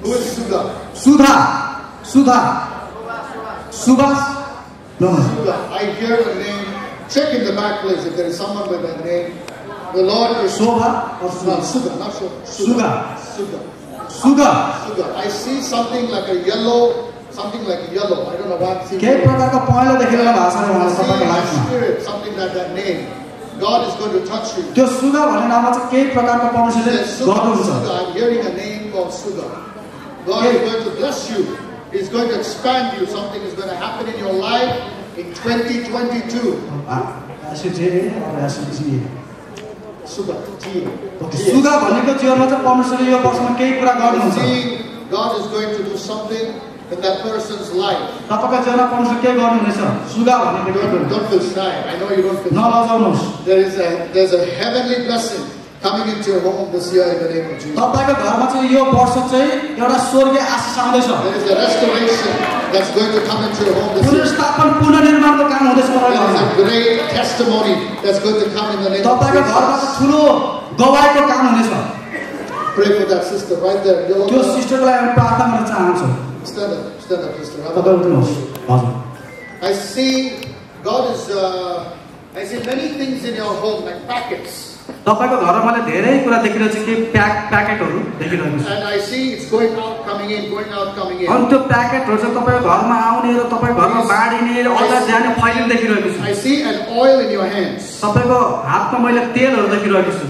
Who is suga? Sudha, Sudha, Subas. Suga. I hear the name. Check in the back, please, if there is someone with that name. The Lord is Shobha No, sugar, not sugar. Sugar. Sugar. सुगा Sugar. I see something like a yellow, something like yellow. I don't know what I'm केही thinking. प्रकारको पहेँलो देखिरहनु भएको छ I उहाँले see तपाईँको in my लाइफमा spirit something like that name. God is going to touch you. त्यो सुगा भन्ने नाममा चाहिँ केही प्रकारको परमेश्वरले There's sugar, गर्नुहुन्छ sugar. I'm hearing a name called sugar. God is going to bless you. He's going to expand you. Something is going to happen in your life in 2022. SHA SHA Sugar. T. Sugar भनेको जीवनमा चाहिँ परमेश्वरले यो वर्षमा केही कुरा I'm गर्नुहुन्छ seeing God is going to do something in that person's life. तपाईँको जीवनमा परमेश्वर के गर्नुहुनेछ सुगा भनेको के Don't, गर्नु don't feel shy. I know you don't feel shy. नलजाउनुहोस् There is a there's a heavenly blessing Coming into your home this year in the name of Jesus. तपाईँको घरमा चाहिँ यो वर्ष चाहिँ एउटा स्वर्गीय आशिष आउँदैछ There is a restoration that's going to come into your home this year. पुनर्स्थापन पुनर्निर्माणको काम हुँदैछ तपाईँको There घरमा is a great testimony that's going to come in the name of तपाईँको घरमा Jesus. ठुलो गवाईको काम हुनेछ Pray for that sister right there. त्यो हामी प्रार्थना गर्न चाहन्छौँ Stand up, stand up, sister. तपाईँ उठ्नुहोस् हजुर I see God is. Uh, तपाईँको घरमा मैले धेरै कुरा देखिरहेछु कि प्याक प्याकेटहरू देखिरहेको छु। अनि त्यो प्याकेटहरू चाहिँ तपाईँको घरमा आउने र तपाईँको घरमा बाँडिने अझ जाने फैलिने देखिरहेको छु। तपाईँको हातमा मैले तेलहरू देखिरहेको छु।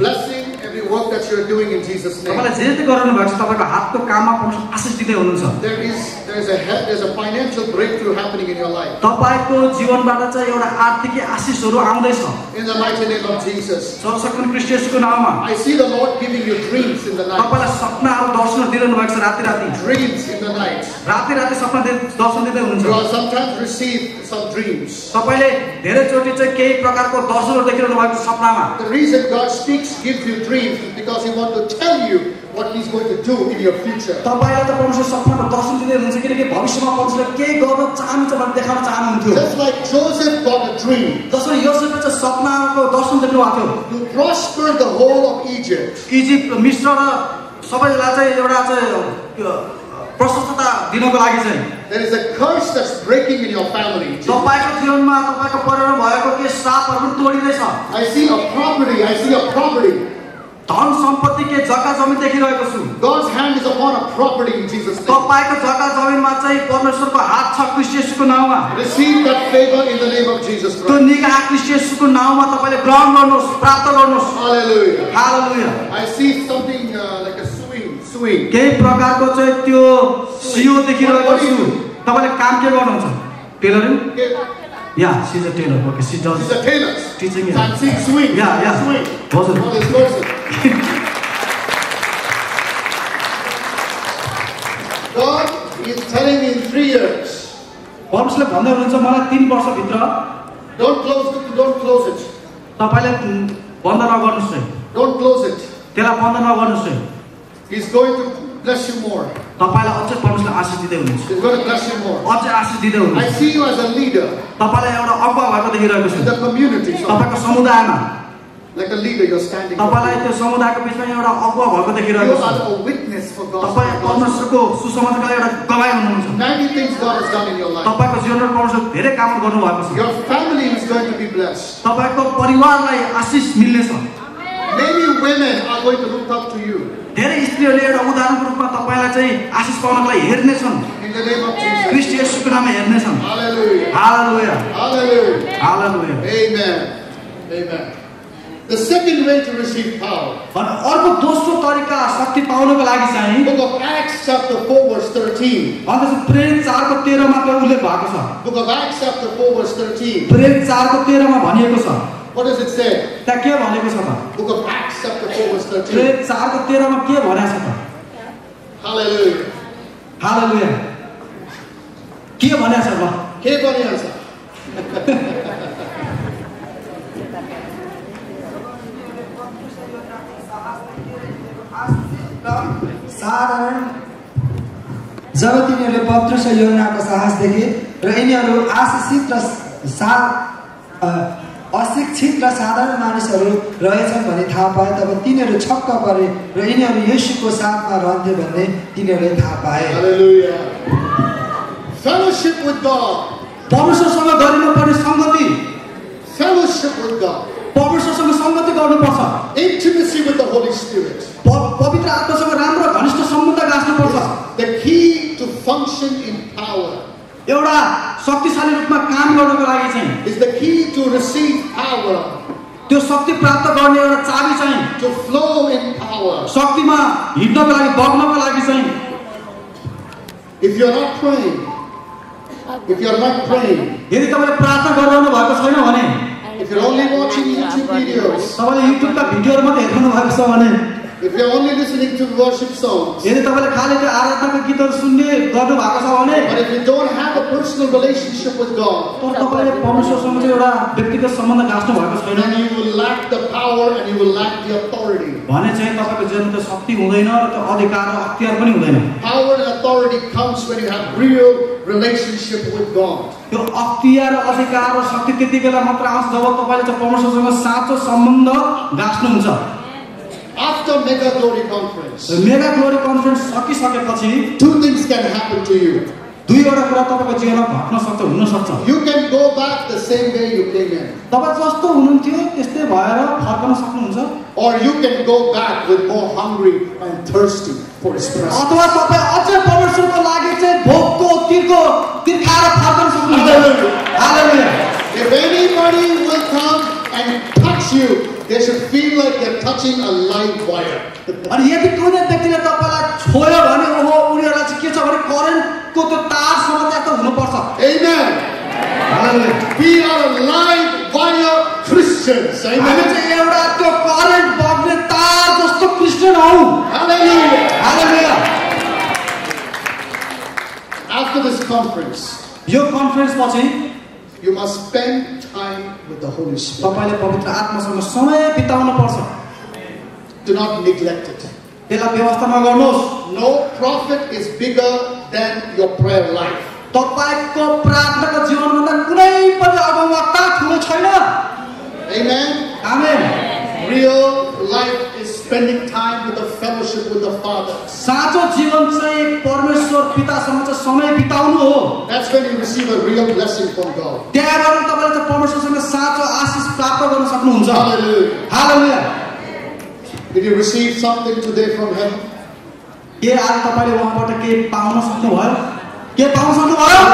every work that you're doing in Jesus' name. तपाईँलाई जे जे गराउनु भएको छ तपाईँको हातको काममा परमेश्वर आशिष दिँदै हुनुहुन्छ There is there's a he- there's a financial breakthrough happening in your life. तपाईँको जीवनबाट चाहिँ एउटा आर्थिक आशिषहरू आउँदैछ In the mighty name of Jesus. सर्वशक्ति क्रिस्टियसको नाममा I see the Lord giving you dreams in the night. तपाईँलाई सपनाहरू दर्शन दिइरहनु भएको छ राति राति Dreams in the night. राति राति सपना दि- दर्शन दिँदै You हुनुहुन्छ have sometimes received some dreams. तपाईँले धेरैचोटि चाहिँ केही प्रकारको दर्शनहरू देखिरहनु भएको छ सपनामा The reason God speaks, gives you dreams is because He wants to tell you what He's going to do in your future. तपाईँलाई त परमेश्वर सपनाको दर्शन दिँदै हुनुहुन्छ किनकि भविष्यमा परमेश्वरले के गर्न चाहनुहुन्छ भनेर देखाउन चाहनुहुन्थ्यो Just like Joseph got a dream जसरी योसेफले चाहिँ सपनाको दर्शन देख्नु भएको थियो to prosper the whole of Egypt. Egypt मिश्र र सबैलाई चाहिँ एउटा चाहिँ त्यो प्रशस्तता दिनको लागि चाहिँ There is a curse that's breaking in your family. तपाईँको जीवनमा तपाईँको परिवारमा भएको के सापहरू पनि तोडिँदैछ I see a property, I see a property. धन सम्पत्ति के जग्गा जमिन देखिरहेको छु। God's hand is upon a property in Jesus' name. तपाईँको जग्गा जमिनमा चाहिँ परमेश्वरको हात छ क्रिस्टियसको नाउँमा। Receive that favor in the name of Jesus त्यो Christ. निगाह क्रिस्टियसको नाउँमा तपाईँले ग्रहण गर्नुहोस् प्राप्त गर्नुहोस्। Hallelujah. Hallelujah I see something uh, like a swing, swing. केही प्रकारको चाहिँ त्यो सियो देखिरहेको छु। तपाईँले काम के गर्नुहुन्छ? Tailoring? Okay. Yeah she's a tailor okay see These does are tailors. Teaching, So yeah. I'm seeing swing. Yeah, yeah. Swing. हजुर For this person. God is telling me in three years. परमेश्वरले भन्दै हुनुहुन्छ मलाई तिन वर्षभित्र Don't close it. Don't close it. तपाईँले बन्द नगर्नुहोस् है Don't close it. त्यसलाई बन्द नगर्नुहोस् है He's going to bless you more. तपाईँलाई अझै परमेश्वरले आशिष दिँदै हुनुहुन्छ He's going to bless you more. अझै आशिष दिँदै I हुनुहुन्छ see you as a leader तपाईँलाई एउटा अगुवा भएको देखिरहेको छु in the community. So, तपाईँको समुदायमा like a leader, you're standing. up. तपाईँलाई त्यो समुदायको बिचमा एउटा अगुवा भएको You देखिरहेको छु are a witness for God's तपाईँ gospel. परमेश्वरको सुसमाचारको एउटा गवाई हुनुहुन्छ Many things God has done in your life. तपाईँको जीवनमा परमेश्वर धेरै काम गर्नुभएको छ Your family is going to be blessed. तपाईँको परिवारलाई आशिष मिल्नेछ Many women are going to look up to you. धेरै स्त्रीहरूले एउटा उदाहरणको रूपमा तपाईँलाई चाहिँ आशिष पाउनको लागि हेर्नेछन्. क्रिस्ट येशूको नाममा हेर्नेछन्. The second way to receive power. अर्को दोस्रो तरिका शक्ति पाउनको लागि चाहिँ Book of Acts chapter 4 verse 13. अन्त चाहिँ प्रेम चारको तेह्रमा त्यो उल्लेख भएको छ Book of Acts chapter 4 verse 13. प्रेम चारको तेह्रमा भनिएको छ What does it say? त्यहाँ के भनेको छ त Book of Acts chapter 4 verse 13. प्रेम चारको तेह्रमा के भनेको छ त Hallelujah. हालेलुया के भनेको छ ल के भनिहाल्छ? साधारण जब तिनीहरूले पत्रुस र योनाको साहस देखे र यिनीहरू आशिषित र सा अशिक्षित र साधारण मानिसहरू रहेछन् भन्ने थाहा पाए तब तिनीहरू छक्क परे र यिनीहरू येशूको साथमा रहन्थे भन्ने तिनीहरूले थाहा पाए. परमेश्वरसँग गरिनुपर्ने सङ्गति. परमेश्वरसँग सङ्गति गर्नुपर्छ। पवित्र आत्मासँग राम्रो घनिष्ठ सम्बन्ध गाँच्नुपर्छ। The key to function in power एउटा शक्तिशाली रूपमा काम गर्नको लागि चाहिँ is the key to receive power, त्यो शक्ति प्राप्त गर्ने एउटा चाबी चाहिँ to flow in power. शक्तिमा हिँड्नको लागि बग्नको लागि चाहिँ If you're not praying, if you're not praying, यदि तपाईँले प्रार्थना गरिरहनु भएको छैन भने if you're only watching YouTube videos, तपाईँले युट्युबका भिडियोहरू मात्रै हेर्नु भएको छ भने if you're only listening to worship songs, यदि तपाईँले खालि त्यो आराधनाको गीतहरू सुन्ने गर्नु भएको छ भने but if you don't have a personal relationship with God, तर तपाईँले परमेश्वरसँग चाहिँ एउटा व्यक्तिगत सम्बन्ध गाँच्नु भएको छैन then you will lack the power and you will lack the authority. भने चाहिँ तपाईँको जीवनमा त्यो शक्ति हुँदैन र त्यो अधिकार र अख्तियार पनि हुँदैन Power and authority comes when you have real relationship with God. त्यो अख्तियार र अधिकार र शक्ति त्यति बेला मात्र आउँछ जब तपाईँले चाहिँ परमेश्वरसँग साँचो सम्बन्ध गाँच्नुहुन्छ After Mega Glory Conference, mega glory conference सकिसकेपछि two things can happen to you. दुईवटा कुरा तपाईँको जीवनमा घट्न सक्छ हुन सक्छ You can go back the same way you came in, तपाईँ जस्तो हुनुहुन्थ्यो त्यस्तै भएर फर्कन सक्नुहुन्छ or you can go back with more hungry and thirsty for His presence. अथवा तपाईँ अझै परमेश्वरको लागि चाहिँ भोकको तिर्को तिर्खाएर फर्कन सक्नुहुन्छ Hallelujah. Hallelujah. If anybody will come and touch you, They should feel like they're touching a live wire. अनि यदि कुनै व्यक्तिले तपाईँलाई छोयो भने ओहो उनीहरूलाई चाहिँ के छ भने करेन्टको त्यो तारसम्म त्यस्तो हुनुपर्छ Amen. We are live wire Christians. Amen. After this conference, यो कन्फरेन्स पछि you must spend time with the Holy Spirit. तपाईँले पवित्र आत्मासँग समय बिताउनु पर्छ Do not neglect it. त्यसलाई व्यवस्था नगर्नुहोस् No prophet is bigger than your prayer life. तपाईँको प्रार्थनाको जीवनभन्दा कुनै पनि अगमवक्ता ठुलो छैन Amen. Amen Real life is spending time with the fellowship with the Father. साँचो जीवन चाहिँ परमेश्वर पितासँग चाहिँ समय बिताउनु हो That's when you receive a real blessing from God. त्यहाँबाट तपाईँले चाहिँ परमेश्वरसँग साँचो आशिष प्राप्त गर्न सक्नुहुन्छ Hallelujah. Hallelujah Did you receive something today from heaven? के आज तपाईँले उहाँबाट के पाउन सक्नुभयो के पाउन सक्नुभयो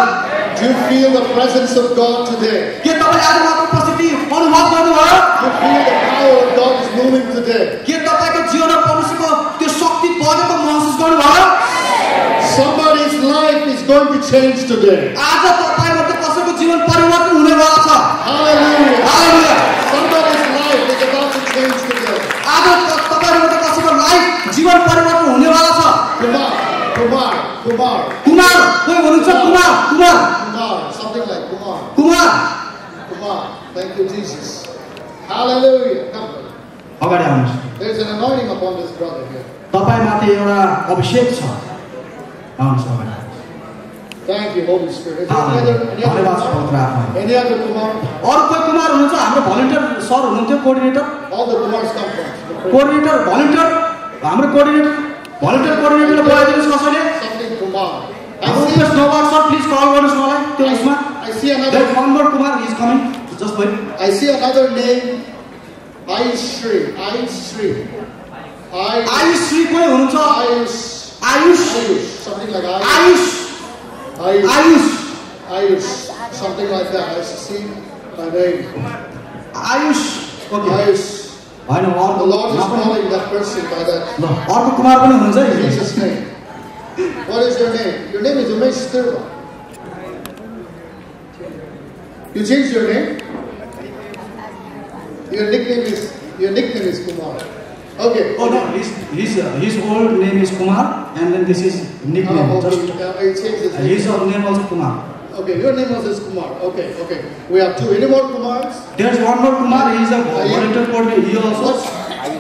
Do you feel the presence of God today? के तपाईँले आज उहाँको उपस्थिति अनुभव गर्नुभयो Do you feel the power of God is moving today? के तपाईँको जीवनमा परमेश्वरको त्यो शक्ति महसुस गर्नुभयो Somebody's life is going to change today. आज तपाईँबाट कसैको जीवन परिवर्तन हुनेवाला छ Hallelujah. Somebody's life is about to change today. आज त- तपाईँहरूबाट कसैको लाइफ जीवन परिवर्तन हुनेवाला छ Kumar, Kumar, Kumar, कुमार कोही हुनुहुन्छ Kumar Kumar Kumar, something like Kumar, Kumar Kumar. Thank you, Jesus. Hallelujah. Come. अगाडि आउनुहोस् There's an anointing upon this brother here. तपाईँमाथि एउटा अभिषेक छ आउनुहोस् अगाडि Thank you, Holy Spirit. Is any other, Kumar? आत्मा Any other Kumar? अरू कोही कुमार हुनुहुन्छ हाम्रो भलिन्टियर सर हुनुहुन्थ्यो prayer. कोअर्डिनेटर भलिन्टियर हाम्रो कोअर्डिनेटर भलिन्टियर कोअर्डिनेटरले बोलाइदिनुहोस् कसैले Something Kumar. I हाम्रो see, उपदेश नोबार सर प्लिज कल गर्नुहोस् मलाई त्यो उसमा I see There's another. one more Kumar, he's coming. Just wait. I see another name. Ayushri. Ayushri. Ayush. Ayush Shri कोही हुनुहुन्छ Ayush. Ayush Ayush. Something like Ayush. Ayush Ayush. Ayush Ayush. Something like that. I see a name. Ayush okay Ayush. होइन The अर्को Lord is यहाँ पनि- calling that person by that. ल अर्को कुमार पनि हुनुहुन्छ In है Jesus' name. What is your name? Your name is Umesh Stirva. You changed your name? Your nickname is your nickname is Kumar. Okay. Oh no, his his uh, his old name is Kumar, and then this is nickname. Oh, okay. Just, uh, uh, uh his name. His old name also Kumar. Okay, your name also is Kumar. Okay, okay. We have two. Any more Kumars? There's one more Kumar. He's a volunteer coordinator. He also.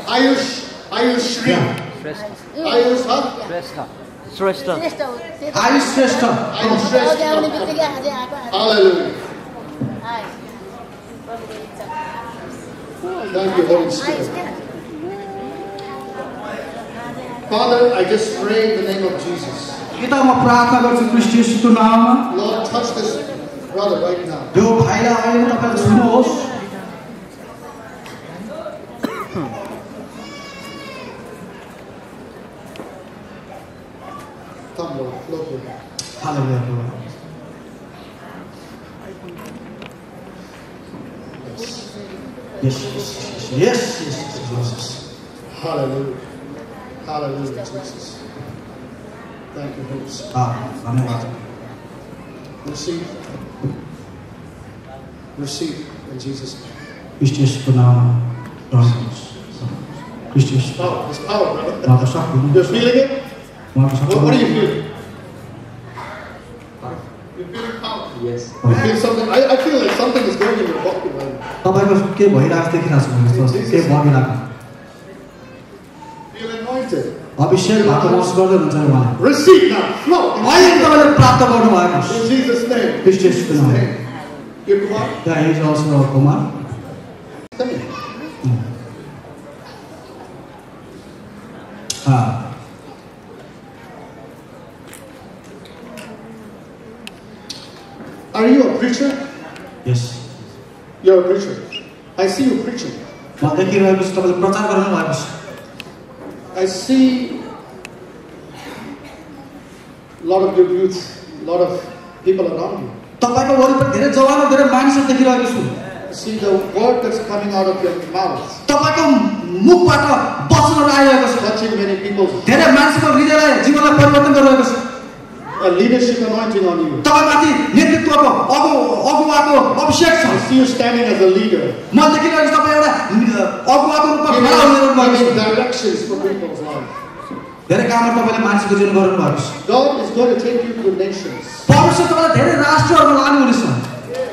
Ayush. Ayush Shri. Yeah. Ayush Hat. Shrestha. Shrestha. Ayush Shrestha. Ayush Shrestha. Hallelujah. Thank you, Holy Spirit. Father, I just pray in the name of Jesus. पिता म प्रार्थना गर्छु Christ येशूको नाममा Lord, touch this brother right now. यो भाइलाई अहिले तपाईँले छुनुहोस् Come, Lord, flow through him. Hallelujah, Lord. Yes, yes, yes, yes, yes, yes. Hallelujah. Hallelujah, Jesus. Thank you, Holy Spirit. Ah, धन्यवाद Receive. Receive in Jesus' name. Christ नाममा ग्रहण गर्नुहोस् Christ brother. उहाँको सक्नु You're feeling it? उहाँको What, what are you feeling? You're feeling power. Yes. You feel something? I, I feel like something is going in your body right now. तपाईँको के भइरहेको देखिरहेको छु के बगिरहेको anointed. अभिषेक भएको महसुस गर्दै हुनुहुन्छ उहाँले Receive now. Flow. अहिले तपाईँले प्राप्त गर्नुभएको In Jesus' name. क्रिस्ट येशूको नाममा You come on. त्यहाँ he's also Kumar Come here. Ah. Are you a preacher? Yes. You're a preacher. I see you preaching. म देखिरहेको छु तपाईँले प्रचार गर्नु भएको छ I see a lot of good youth, a lot of people around you. तपाईँको वरिपरि धेरै जवान धेरै मानिसहरू देखिरहेको छु see the word that's coming out of your mouth, तपाईँको मुखबाट वचनहरू आइरहेको छ touching many people's धेरै मान्छेको हृदयलाई जीवनलाई परिवर्तन गरिरहेको छ a leadership anointing on you. तपाईँमाथि नेतृत्वको अगु अगुवाको अभिषेक छ I see you standing as a leader, म देखिरहेको छु तपाईँ एउटा अगुवाको रूपमा खडा हुने giving, भएको giving छ directions for people's life. धेरै कामहरू तपाईँले मान्छेको जीवन गर्नु भएको छ God is going to take you to nations. परमेश्वर तपाईँलाई धेरै राष्ट्रहरूमा लानुहुनेछ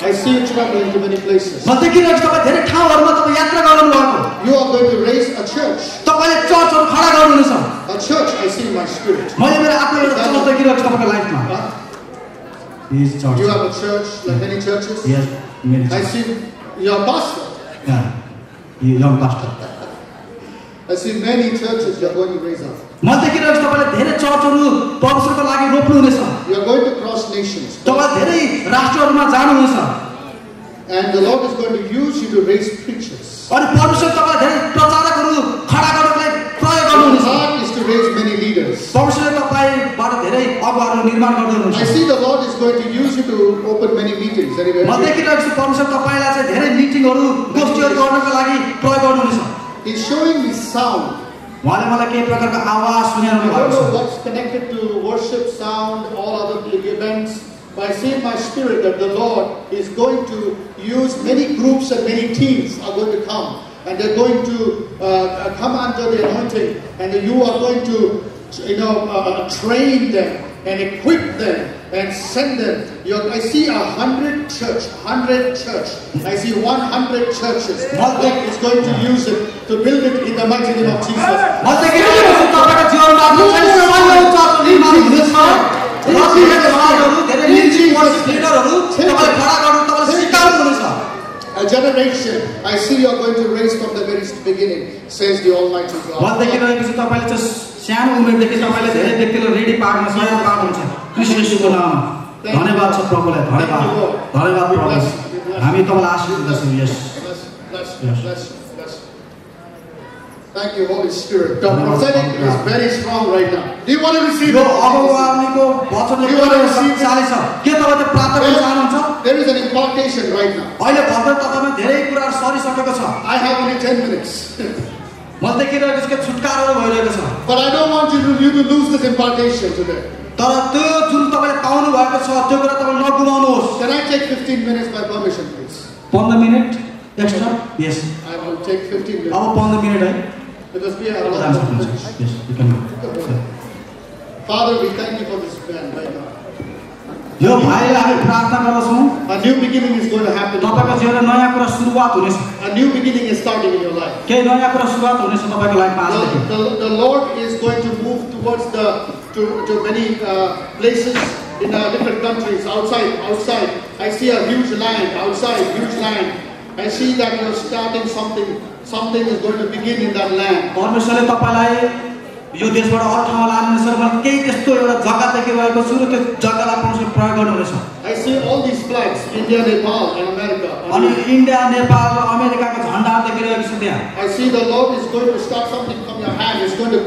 I see you traveling to many places. म देखिरहेको छु तपाईँ धेरै ठाउँहरूमा तपाईँ यात्रा गर्नु भएको You are going to raise a church. तपाईँले चर्चहरू खडा गर्नुहुनेछ A church I see in my spirit. मैले मेरो आफ्नो एउटा चर्च देखिरहेको छु तपाईँको लाइफमा Huh? His church. You have a church, like many churches. Yes, many I church. see you're a pastor. Yeah. You young pastor. I see many churches you're going to raise up. म देखिरहेको छु तपाईँले धेरै चर्चहरू परमेश्वरको लागि रोप्नुहुनेछ You're going to cross nations. तपाईँ धेरै राष्ट्रहरूमा जानुहुनेछ And the Lord is going to use you to raise preachers. अनि परमेश्वर तपाईँलाई धेरै प्रचारकहरू खडा गर्नको लागि प्रयोग गर्नुहुनेछ heart is to raise many leaders. परमेश्वरले तपाईँबाट धेरै अगुवाहरू निर्माण गर्दै I see the Lord is going to use you to open many meetings. म देखिरहेको छु परमेश्वर तपाईँलाई चाहिँ धेरै मिटिङहरू गोष्ठीहरू गर्नको लागि प्रयोग गर्नुहुनेछ He's showing me sound. उहाँले मलाई केही प्रकारको आवाज I सुनाउनु don't भएको know छ what's connected to worship, sound, all other events. But I see in my spirit that the Lord is going to use many groups and many teams are going to come. And they're going to uh, come under the anointing. And you are going to, you know, uh, train them and equip them. And send them. Your, I see a hundred church, hundred church. I see one hundred churches. God is going to use it to build it in the mighty name of Jesus. म A generation I see you're going to raise from the very beginning, says the Almighty God. तपाईँले चाहिँ सानो उमेरदेखि तपाईँले धेरै व्यक्तिलाई ready पार्न सहयोग पार्नुहुन्छ कृष्ण यीशुको नाममा धन्यवाद छ प्रभुलाई धन्यवाद। धन्यवाद प्रभु। हामी तपाईँलाई आशीर्वाद दिँदछौँ। यस Bless, bless, bless, bless. Thank you, Holy Spirit. The prophetic is very strong right now. Do you want to receive यो? अगवानीको वचनले एकदमै शक्तिशाली छ के तपाईँ त्यो प्राप्त गर्न चाहनुहुन्छ There is an impartation right now. अहिले भर्खर तपाईँमा धेरै कुराहरू सरिसकेको छ I have only 10 minutes. म देखिरहेको छु कि छुटकाराहरू भइरहेको छ But I don't want you to, you to lose this impartation today. तर त्यो जुन तपाईँले पाउनु भएको छ त्यो कुरा तपाईँले नगुमाउनुहोस् Can I take 15 minutes by permission, please? पन्ध्र minute extra yes I will take 15 minutes. अब पन्ध्र मिनट है Because we are जान about to सक्नुहुन्छ finish. Yes you can Father, we thank you for this man right now. यो भाइलाई हामी प्रार्थना गर्दछौँ A new beginning is going to happen. तपाईँको जीवनमा नयाँ कुरा सुरुवात हुनेछ A new beginning is starting in your life. केही नयाँ कुरा सुरुवात हुनेछ तपाईँको लाइफमा आजदेखि The, the, the Lord is going to move towards the to, to many uh, places in uh, different countries outside outside. I see a huge land outside, huge land. I see that you're starting something. Something is going to begin in that land. परमेश्वरले तपाईँलाई यो देशबाट अरू ठाउँमा लानुहुनेछ र केही त्यस्तो एउटा जग्गा देखिरहेको छु र त्यो जग्गालाई परमेश्वरले प्रयोग गर्नुहुनेछ I see all these flags, India, Nepal, and America. अनि इन्डिया नेपाल र अमेरिकाको झन्डाहरू देखिरहेको छु त्यहाँ I see the Lord is going to start something from your hand. It's going to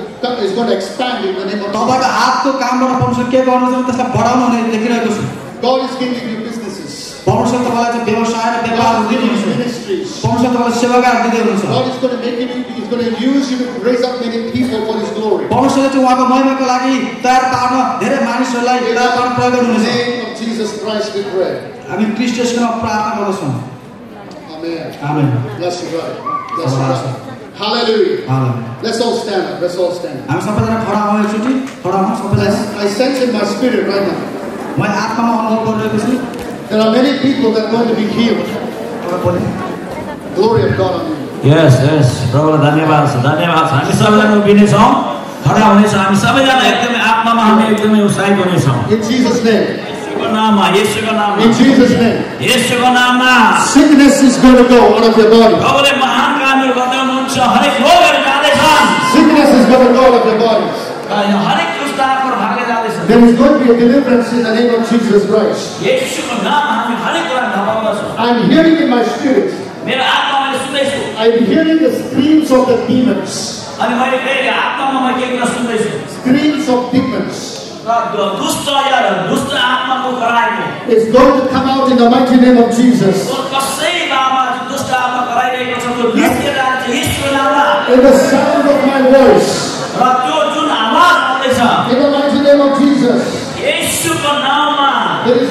it's going to expand in the name of तपाईँको. हातको कामबाट परमेश्वर के गर्नुहुन्छ त्यसलाई बढाउनु हुने देखिरहेको छु God is giving you businesses. परमेश्वर तपाईँलाई चाहिँ व्यवसाय र व्यापारहरू God is giving you दिनुहुन्छ ministries. परमेश्वर तपाईँलाई सेवागार दिँदै हुनुहुन्छ God is going to make you. He's going to use you to raise up many people for His glory. परमेश्वरले चाहिँ उहाँको महिमाको लागि तयार पार्न धेरै मानिसहरूलाई तयार पार्न प्रयोग In the गर्नुहुनेछ name of Jesus Christ, we pray. हामी क्रिस्टियसको नाममा प्रार्थना गर्दछौँ Amen. Amen Bless you, brother. Bless you, brother. Hallelujah. Hallelujah. Let's all stand up. Let's all stand up. हामी सबैजना खडा हौँ एकचोटि खडा हौँ सबैजना I sense in my spirit right now. मैले आत्मामा अनुभव गरिरहेको छु There are many people that are going to be healed. तपाईँ बोले Glory of God on you. यस यस प्रभुलाई धन्यवाद छ धन्यवाद छ हामी सबैजना उभिनेछौँ खडा हुनेछौँ हामी सबैजना एकदमै आत्मामा हामी एकदमै उत्साहित हुनेछौँ In Jesus' name. यसुको नाममा यसुको नाममा In Jesus' name. यसुको नाममा Sickness is going to go out of your body. प्रभुले महान कामहरू गर्दै हुनुहुन्छ हरेक रोगहरू जाँदैछन् Sickness is going to go out of your bodies. हरेक दुष्ट आत्माहरू भागेर जाँदैछन् There is going to be a deliverance in the name of Jesus Christ. यसुको नाम हामी हरेक कुरा नपाउँदछौँ I'm hearing in my spirit. मेरो आत्मा मैले सुन्दैछु I'm hearing the screams of the demons. अनि मैले फेरि आत्मामा म के कुरा सुन्दैछु Screams of demons. र दु- दुष्ट या दुष्ट आत्माको कराइको It's going to come out in the mighty name of Jesus. त्यो कसैमा दुष्ट आत्मा कराइरहेको छ त्यो निस्केर जान्छ यीशुको नाममा In the sound of my voice. र त्यो जुन आवाज आउँदैछ In the mighty name of Jesus. यीशुको नाममा There is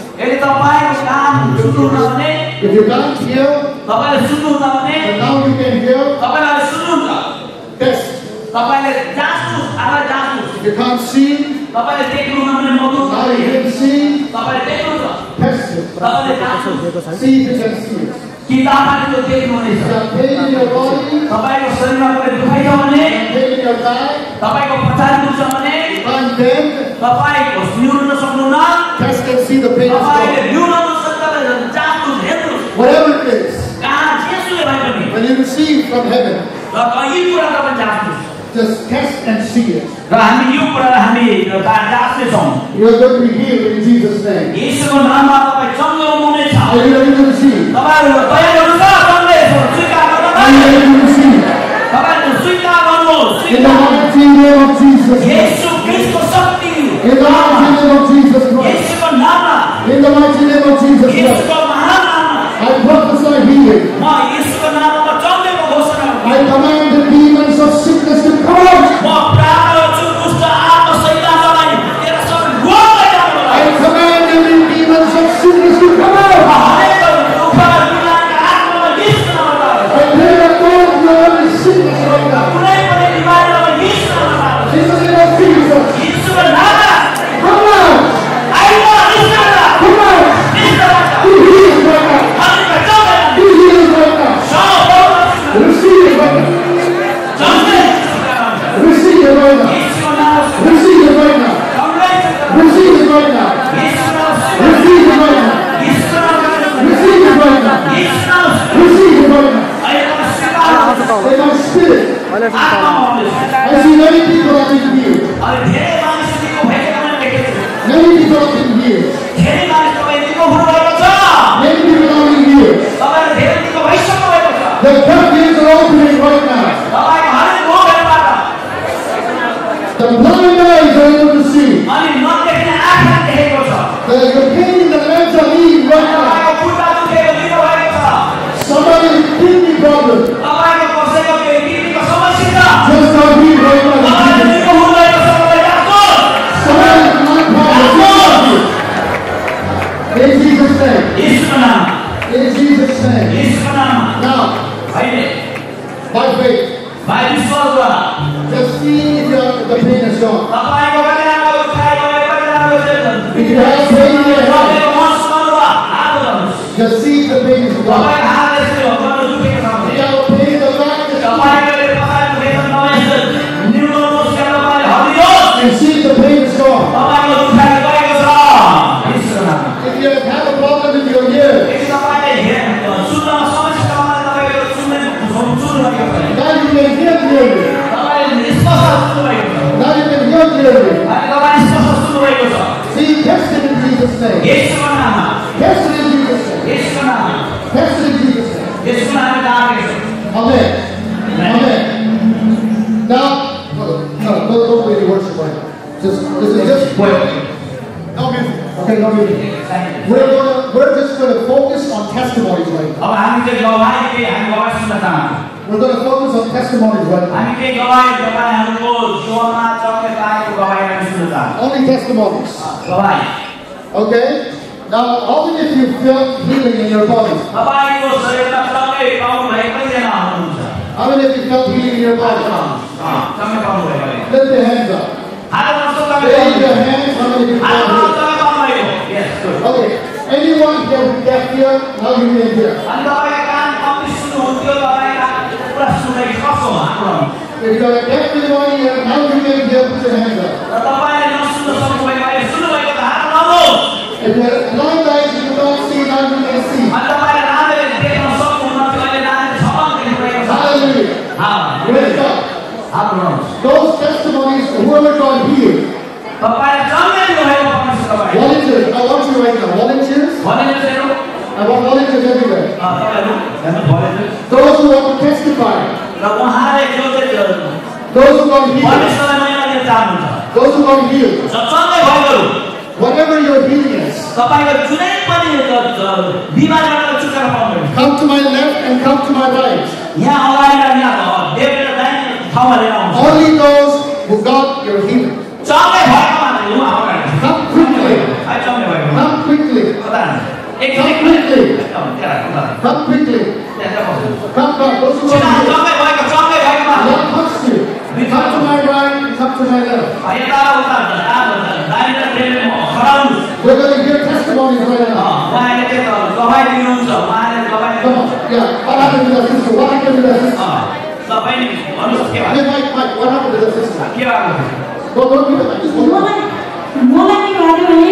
यदि तपाईँको कान सुन्नुहुन्न भने if you can't hear, तपाईँले सुन्नुहुन्न भने now you can hear, तपाईँले सुन्नुहुन्छ test. तपाईँले जाँच्नुहोस् आफूलाई जाँच्नुहोस् If you can't see, तपाईँले देख्नुहुन्न भने मधुर now you can see, तपाईँले देख्नुहुन्छ test it. तपाईँले जाँच्नुहोस् See if you can see it. किताबमा त्यो देख्नुहुनेछ तपाईँको शरीरमा कुनै दुखाइ छ भने तपाईँको पछाडि दुख्छ भने तपाईँको निहुर्न सक्नुहुन्न तपाईँले. निहुर्न हेर्नुहोस् Whatever it is, when you receive from heaven, र कुरा तपाईँ just test and see it. र हामी यो कुरालाई हामी जाँच्नेछौँ You're going to be healed in Jesus' name. यीशुको नाममा तपाईँ चङ्गो हुनुहुनेछ Are you ready to receive? तपाईँहरू तयार हुनुहुन्छ चङ्गै स्वीकार Are you गर्नलाई ready to receive? तपाईँहरू स्वीकार गर्नुहोस् In the mighty name of Jesus. यीशु क्रिस्टको शक्ति In the mighty name of Jesus Christ. यीशुको नाममा In the mighty name of Jesus Christ. यीशुको महान नाममा I prophesy healing. म यीशुको नाममा चङ्गेको घोषणा गर्छु I command the demons of sickness to come out. Many people have been healed. Many people have been healed. Many people have been healed. The floodgates are opening testimonies right now. हामी केही गवाई तपाईँहरूको जीवनमा चक्ने पाएको गवाई हामी सुन्न चाहन्छौँ Only testimonies. गवाई Okay? Now, how many of you felt healing in your body? तपाईँको शरीरमा चक्कै पाउनु भएको कतिजना हुनुहुन्छ How many of you felt healing in your body? चक्कै पाउनु भएको भने Lift your hands up. हात उठाउनुहोस् तपाईँ Raise your hands. How many of you हात felt उठाउनुहोस् healing? तपाईँ पाउनु भएको Yes, good. Okay. Anyone here with deaf ear, now you can hear. forma. If you are a deaf here, now you hear, put your hands up. If you are blind eyes, you you see. Those testimonies, whoever healed. Volunteers, I want you right now. Volunteers. Volunteers. I want volunteers everywhere. those who come here, those who come here, whatever your healing is, come to my left and come to my right. Only those who got your healing. Come quickly. Come quickly. Come quickly. Come quickly. Come quickly. Come. Those who come here. And We're going to hear testimonies right now. Come on. Yeah. What happened to that sister? What happened to that sister? Hey, Mike, Mike, what happened to that sister? Don't, don't give it like this. मलाई मलाई के भन्यो भने